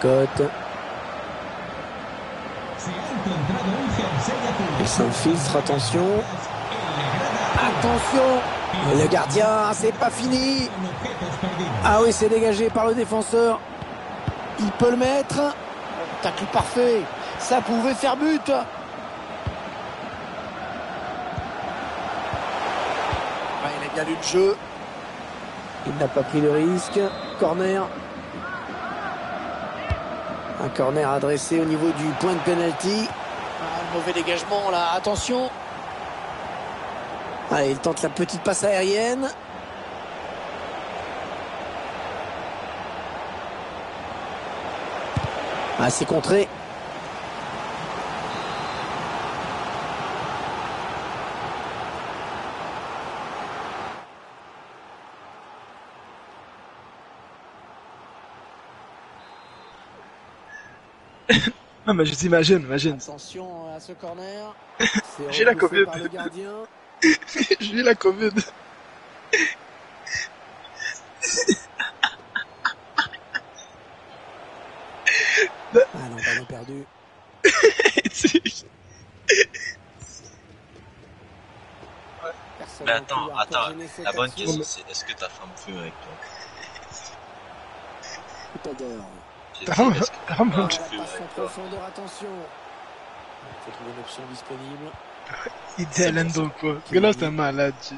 Azul. il s'infiltre, attention. Attention Le gardien, c'est pas fini. Ah oui, c'est dégagé par le défenseur. Il peut le mettre. Tacle parfait. Ça pouvait faire but. Il a bien lu le jeu. Il n'a pas pris le risque. Corner. Corner adressé au niveau du point de pénalty. Ah, mauvais dégagement là. Attention. Allez, il tente la petite passe aérienne. Ah, c'est contré. Mais je t'imagine, imagine. Attention à ce corner. C'est <laughs> J'ai la Covid. par le gardien. <laughs> J'ai la Covid. Ah non, ballon perdu. Mais attends, attends, la bonne question c'est est-ce que ta femme fume avec toi? Tout à l'heure. Que Ah, profondeur, attention. Il faut trouver une option disponible. Il dit Hélène donc quoi. Ce gars-là, c'est un malade. tu-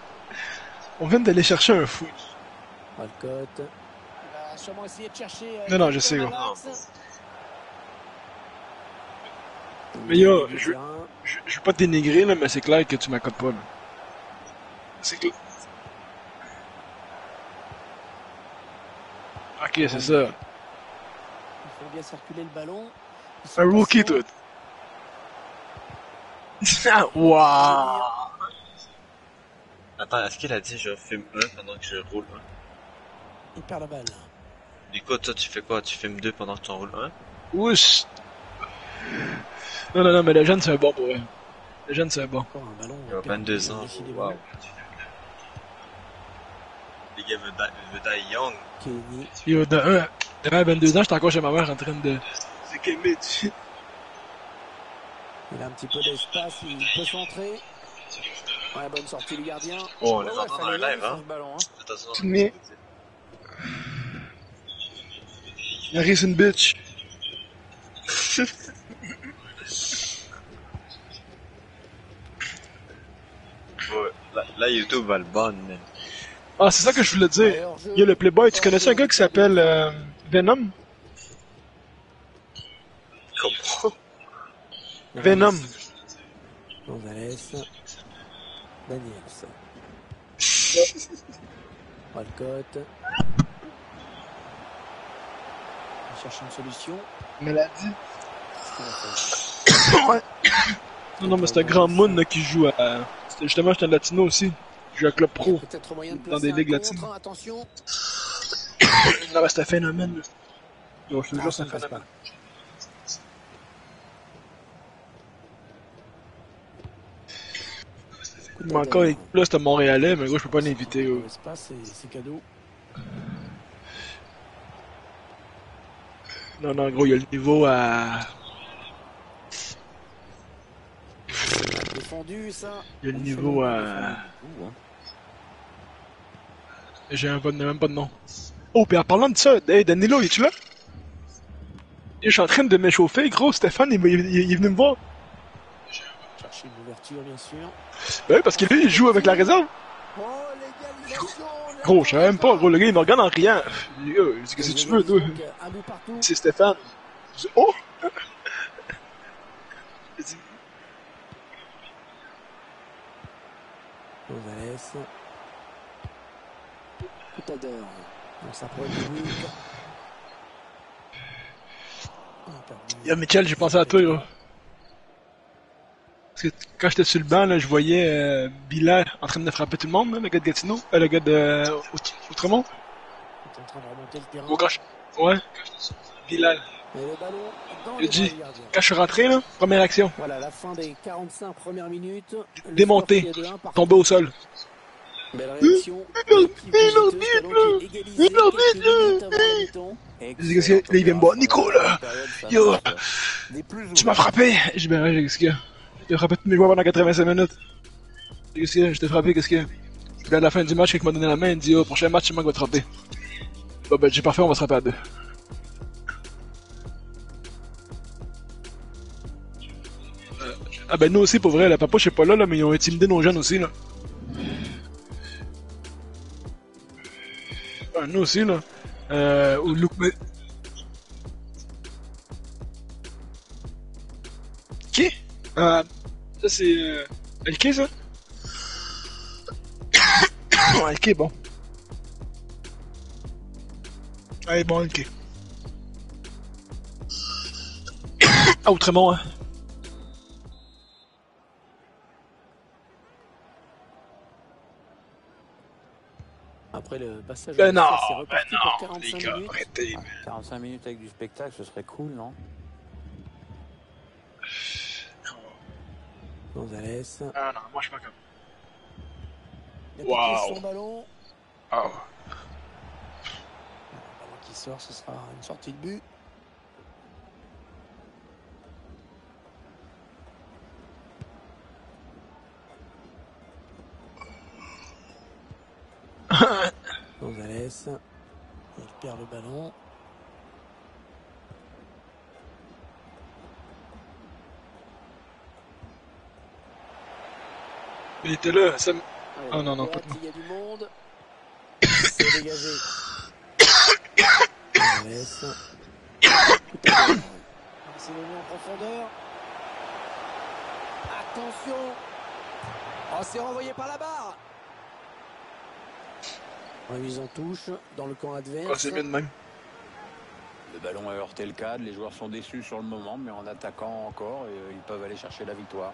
On vient d'aller chercher un fou. Walcott. Il va sûrement essayer de chercher. euh, Non, non, je sais, gros. Mais yo, je-. Je, je veux pas te dénigrer, là, mais c'est clair que tu m'accotes pas, là. C'est clair. Ok, c'est ça. Bien circuler le ballon. Un rookie, patients. tout. <laughs> Waouh! Attends, est-ce qu'il a dit je filme 1 pendant que je roule 1 Il perd la balle. Nico, toi tu fais quoi? Tu filmes 2 pendant que tu en roules 1 Ouch! Non, non, non, mais le jeune, c'est un bon pour eux. Le jeune, c'est un bon. Encore un ballon. Il a perdu, 22 ans. Waouh. Les gars veut die, young. Yo, de 1 de 1 à 22 ans, j'étais encore chez ma mère en train de. C'est qu'aimer. Il a un petit peu d'espace, il peut centrer. Ouais, bonne sortie du gardien. Oh, on les entend dans le live, hein. ballon, hein. Attention. Mais- c'est une bitch. Ouais, là, là, YouTube va le ban, man. Ah, c'est ça que je voulais dire. Yo, le Playboy, tu connaissais un gars qui s'appelle euh, Venom? Comment Venom. Gonzalez. Daniels. <laughs> Walcott. Il cherche une solution. Maladie. Qu'est-ce qu'il va faire ouais. Non, non, mais c'est un grand moon là, qui joue à. Justement, j'étais un latino aussi. Il joue à Club Pro. Peut-être moyen de Dans des ligues latines. Attention. Non, mais c'est un phénomène. Yo, je te jure, ça c'est un phénomène. Mais encore, là, c'était Montréalais, mais gros, je peux pas l'inviter. gros. L'espace, c'est- c'est cadeau. Non, non, gros, il y a le niveau à. Défendu, ça. Il y a le niveau à. hein. J'ai un bon, même pas de nom. Oh, puis en parlant de ça, hey, Danilo, es-tu là? Je suis en train de m'échauffer, gros, Stéphane, il, il- il- est venu me voir. Chercher une ouverture, bien sûr. Ben oui, parce que lui, il joue avec la réserve. Oh, Gros, je savais même pas, gros, le gars, il me regarde en riant. Oh, qu'est-ce que tu veux, toi? Partout. C'est Stéphane. Je dis, oh! <laughs> Gonzalez. L'heure. On s'approche du but. Yo, Michel, j'ai pensé à toi, gros. Parce que quand j'étais sur le banc, là, je voyais euh, Bilal en train de frapper tout le monde, là, le gars de Gatineau, euh, le gars de euh, Out- Outremont. Il est en train de remonter le terrain. Gros, quand je... Ouais, Bilal. Je dis, quand je suis rentré, là, première action, Voilà, la fin des 45 premières minutes. Partout. tombé au sol. Belle réaction. Qu'est-ce que- là, il vient me voir, Nico, là. Yo, tu m'as frappé. Je dis, ben ouais, qu'est-ce qu'il y a? Je t'ai frappé tous mes joueurs pendant 85 minutes. Qu'est-ce qu'il y a? Je t'ai frappé, qu'est-ce qu'il y a? Puis à la fin du match, quelqu'un m'a donné la main, il dit, oh, prochain match, c'est moi qui va te frapper. Bon, ben, j'ai parfait, on va se frapper à deux. Euh, Ah ben nous aussi pour vrai, la papa je sais pas là, là mais ils ont intimidé nos jeunes aussi là. Ouais, nous aussi là. Euh, ou Luke. Qui? Euh, Ça c'est... Euh... LK ça? <coughs> Ouais, LK bon. Allez bon LK. <coughs> Ah, Outremont hein. Après le passage, Ben non, ben reparti non, pour 45 les gars, minutes. arrêtez. 45 minutes avec du spectacle, ce serait cool, non? Gonzalez. Ah non, moi je suis pas comme. Il a piqué Wow. son ballon. Ah. Le ballon qui sort, ce sera une sortie de but. Gonzalez. Il perd le ballon. Il était là, ça me... Oh non, non, pas de Il y a du monde. <coughs> <coughs> C'est dégagé. C'est venu en profondeur. Attention. Oh, c'est renvoyé par la barre. Remise en touche dans le camp adverse. Oh, c'est bien de même. Le ballon a heurté le cadre, les joueurs sont déçus sur le moment, mais en attaquant encore, euh, ils peuvent aller chercher la victoire.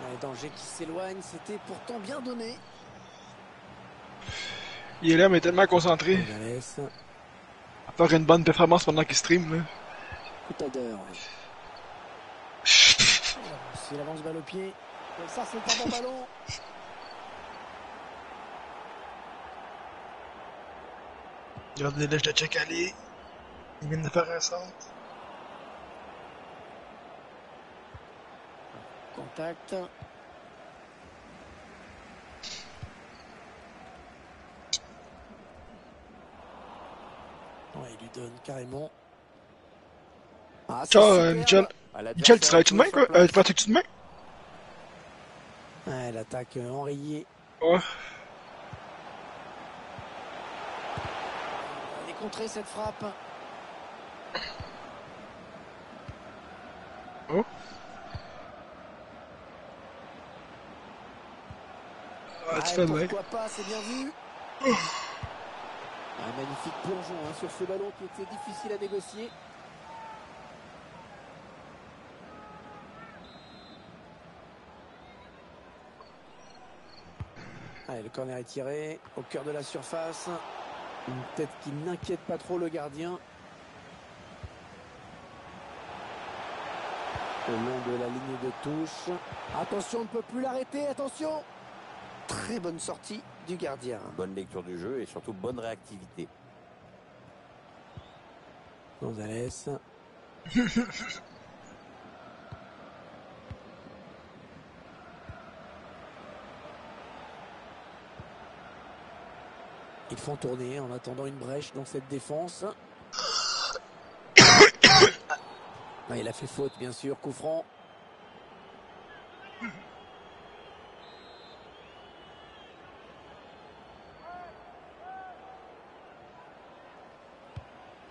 Ouais, danger qui s'éloigne, c'était pourtant bien donné. Il est là, mais tellement concentré. À faire une bonne performance pendant qu'il stream, là. coup d'heure. <laughs> S'il avance balle au pied. Ça, c'est un bon ballon. <laughs> Regarde les lèches de check aller. Il vient de faire un centre. Contact. Ouais, il lui donne carrément. Ah, Ciao, euh. Michel. Michel, tu travailles-tu de main, quoi? Euh, tu pratiques-tu de main? Ouais, l'attaque euh, enrayée. Ouais. Cette frappe. Oh. Ah, tu main. pourquoi pas, c'est bien vu. Un magnifique plongeon hein, sur ce ballon qui était difficile à négocier. Allez, le corner est tiré au cœur de la surface. Une tête qui n'inquiète pas trop le gardien. Au long de la ligne de touche. Attention, on ne peut plus l'arrêter. Attention. Très bonne sortie du gardien. Bonne lecture du jeu et surtout bonne réactivité. Gonzalez. Ils font tourner en attendant une brèche dans cette défense. <coughs> Ah, il a fait faute, bien sûr. Coup franc.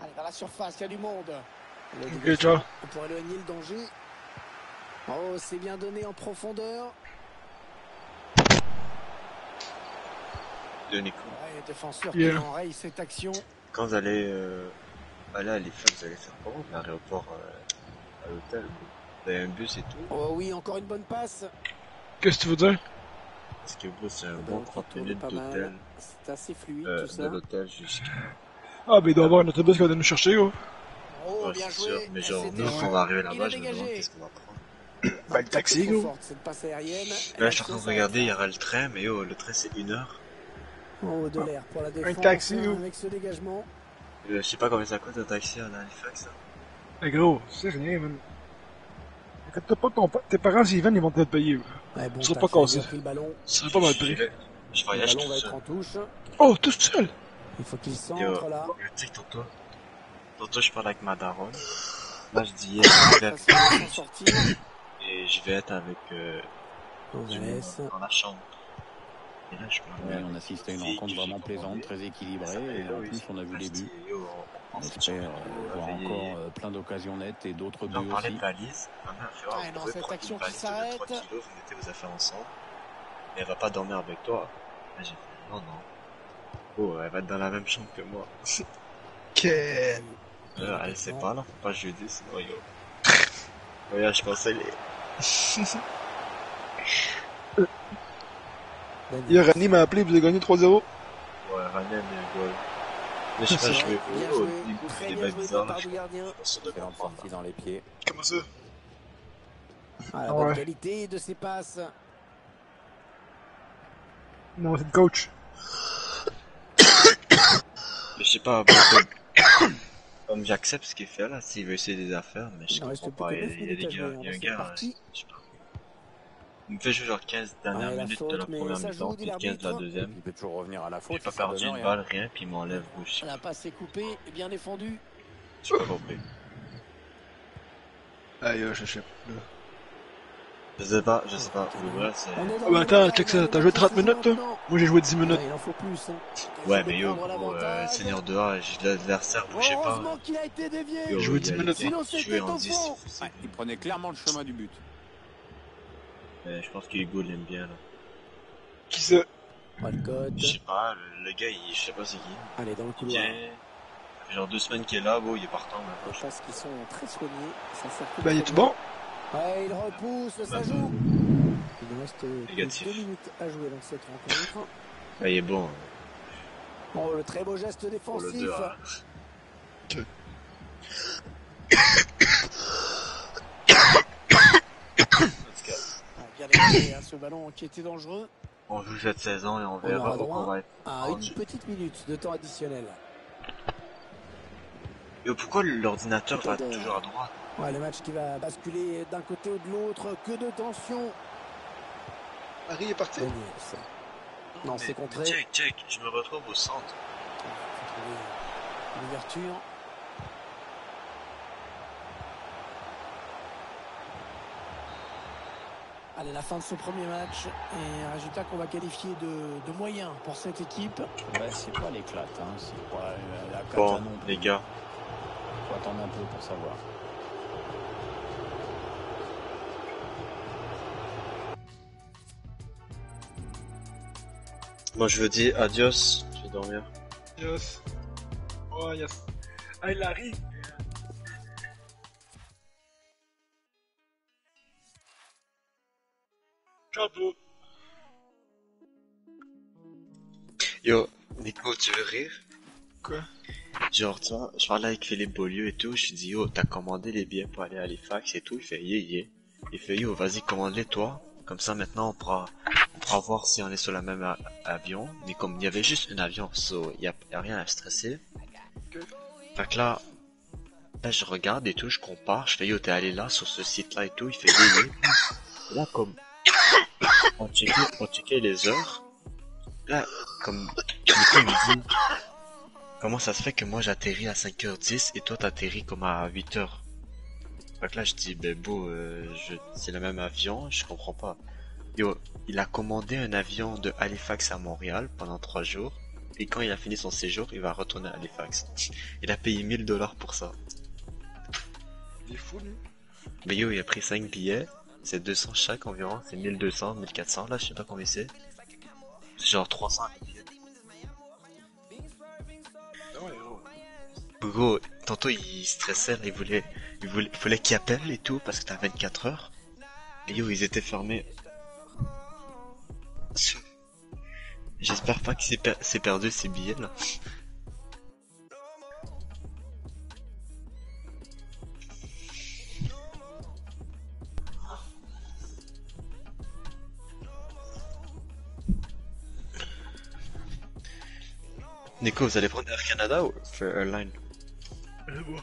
Allez, dans la surface, il y a du monde. Le Ok, dégagement ciao. Pour éloigner le danger. Oh, c'est bien donné en profondeur. De Nico. Ouais, défenseur Yeah. qui enraye cette action. Quand vous allez euh, aller à l'IFA, vous allez faire comment? L'aéroport euh, à l'hôtel. Vous avez un bus et tout? Oh oui, encore une bonne passe. Qu'est-ce que tu veux dire? Parce que vous, c'est un Le bon ballon qui 30 tourne minutes d'hôtel. C'est assez fluide Euh, tout ça. de l'hôtel jusqu'à... Ah, ben il doit y avoir un autobus qui va nous chercher, gros. Oh, Ouais, bien c'est sûr. joué. Mais genre, nous, quand on va arriver là-bas, je me demande qu'est-ce qu'on va prendre. Ben, le taxi, aérienne. Là, je suis en train de regarder, il y aura le train, mais oh, le train c'est une heure. Oh, de l'air pour la défense. taxi, hein, ou- Avec ce dégagement. Euh, je sais pas combien ça coûte un taxi à Halifax. hein. Mais gros, c'est rien, man. Pas, ton tes parents, s'ils viennent, ils vont te le payer. Ouais, bon Tu seras tacle, pas cassé. le ballon. Ça serait pas mal Je pris. Je Le voyage ballon tout va être seul. en touche. Oh, tout seul! Il faut qu'il centre euh, là. Tu sais, tantôt, tantôt, je parle avec ma daronne. Là, je dis, yeah, je vais <coughs> et je vais être avec euh, dans la chambre. Ouais, on assiste à une rencontre vraiment plaisante, très équilibrée, et en plus on a vu les buts. On espère euh, voir encore euh, plein d'occasions nettes et d'autres buts On parlait aussi. oh, vous non, cette action qui s'arrête. 3 kilos, vous mettez vos affaires ensemble. Mais elle va pas dormir avec toi. Fait, non, non. Oh, elle va être dans la même chambre que moi. <laughs> Que... Euh, elle sait pas, là, faut pas jeudi, sinon yo. Regarde, je pensais les... <laughs> Hier, Rani m'a appelé, vous avez gagné 3-0. Ouais, Ranen et Gol. Mais je sais pas, je vais... Bien joué. Nico, Très il est bien pas joué de bizarre, là, du Excellente sortie dans les pieds. Comment ça? Ah, la Ah ouais. qualité de ses passes. Non, c'est le coach. Mais je sais pas, bon, comme... <coughs> j'accepte ce qu'il fait là, s'il veut essayer des affaires, mais je Il reste comprends pas, que il y a, 9 il y a des minutes à gars, jouer, il y a un hein, gars, c'est parti. je sais pas. Il me fait jouer genre 15 dernières Ouais, la minutes faute, de la mais première mi-temps, joue, dit puis 15 de la deuxième. Il peut toujours revenir à la faute. J'ai pas perdu une balle, rien, puis il m'enlève rouge. La passe est coupée et bien défendue. J'ai pas compris. Aïe, je sais pas. Je sais pas, je sais pas, le vrai c'est... On est dans Ah bah le attends, check ça, t'as joué on 30 joue minutes, toi. Moi, j'ai joué 10 minutes. Ouais, il en faut plus. Hein. Ouais, mais yo, gros, euh. Seigneur de A, j'ai l'adversaire, bougez pas. Y a 10 minutes. jouer c'était en au 10, fond. c'est- Ouais, il prenait clairement le chemin du but. Mais je pense que Hugo l'aime bien là. Qui ça? Walcott. Je sais pas, le, le gars, il, je sais pas c'est qui. Allez, dans le Il couloir. vient, ça fait genre deux semaines qu'il est là, bon, il est partant maintenant. Les passes qui sont très soignées. Ça circule Ben, il est bien. bon? Ouais, il repousse, ça Bah, joue. Il reste euh, Négatif. deux minutes à jouer dans cette rencontre. Ah, il est bon. Bon, le très beau geste Pour le défensif. 2 à... <coughs> Hein, ce ballon qui était dangereux. On joue cette saison et on verra on va être. à rendu. une petite minute de temps additionnel. Et pourquoi l'ordinateur va toujours à droite? Ouais, le match qui va basculer d'un côté ou de l'autre. Que de tension. Harry est parti. Daniels. Non, c'est contré. Check, check, je me retrouve au centre. faut trouver l'ouverture. Allez, la fin de ce premier match et un résultat qu'on va qualifier de, de moyen pour cette équipe. Ouais, c'est pas l'éclate, hein. c'est pas la cata Bon, non plus. les gars, Faut attendre un peu pour savoir. moi je vous dis adios, je vais dormir. Yes. Oh, yes. Hey, Larry. Yo, Nico, tu veux rire? Quoi? Genre, tu vois, je parlais avec Philippe Beaulieu et tout, je lui dis, yo, t'as commandé les billets pour aller à Halifax et tout, il fait, yé, yé. Il fait, yo, vas-y, commande-les toi. Comme ça, maintenant, on pourra, on pourra voir si on est sur la même avion. Mais comme il y avait juste un avion, so, y a, y a rien à stresser. Fait que là, là, je regarde et tout, je compare, je fais, yo, t'es allé là, sur ce site-là et tout, il fait, yé, yé. Et Là, comme, on checkait, on checkait les heures. Là, comme, il me dit, Comment ça se fait que moi j'atterris à 5h10 et toi t'atterris comme à 8h Fait que là je dis, ben beau, euh, c'est le même avion, je comprends pas. Yo, il a commandé un avion de Halifax à Montréal pendant 3 jours. Et quand il a fini son séjour, il va retourner à Halifax. Il a payé 1000 dollars pour ça. Il est fou, lui. Mais yo, il a pris 5 billets. C'est 200 chaque environ. C'est 1200, 1400 là, je sais pas combien c'est. C'est genre 300 Ah ouais, gros. Tantôt il stressait, il voulait, il voulait, il fallait qu'il appelle et tout parce que t'as 24 heures. Et yo, ils étaient fermés. J'espère pas per- s'est perdu ses billets là. Nico, vous allez prendre Air Canada ou Fair Airline? Allez, bon.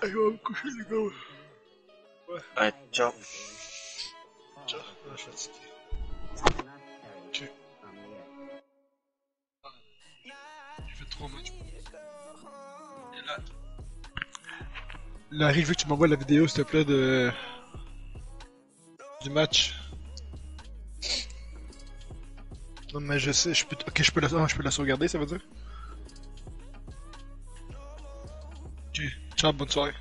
Allez, on va me coucher, les gars. Ouais, ciao. Ciao. Ah, je suis fatigué. Ok. J'ai fait trois matchs. Et là. Larry, je veux que tu m'envoies la vidéo, s'il te plaît, de. du match. Non, mais je sais, je peux. Ok, je peux la, ah, je peux la sauvegarder, ça veut dire? Ok, ciao, bonne soirée.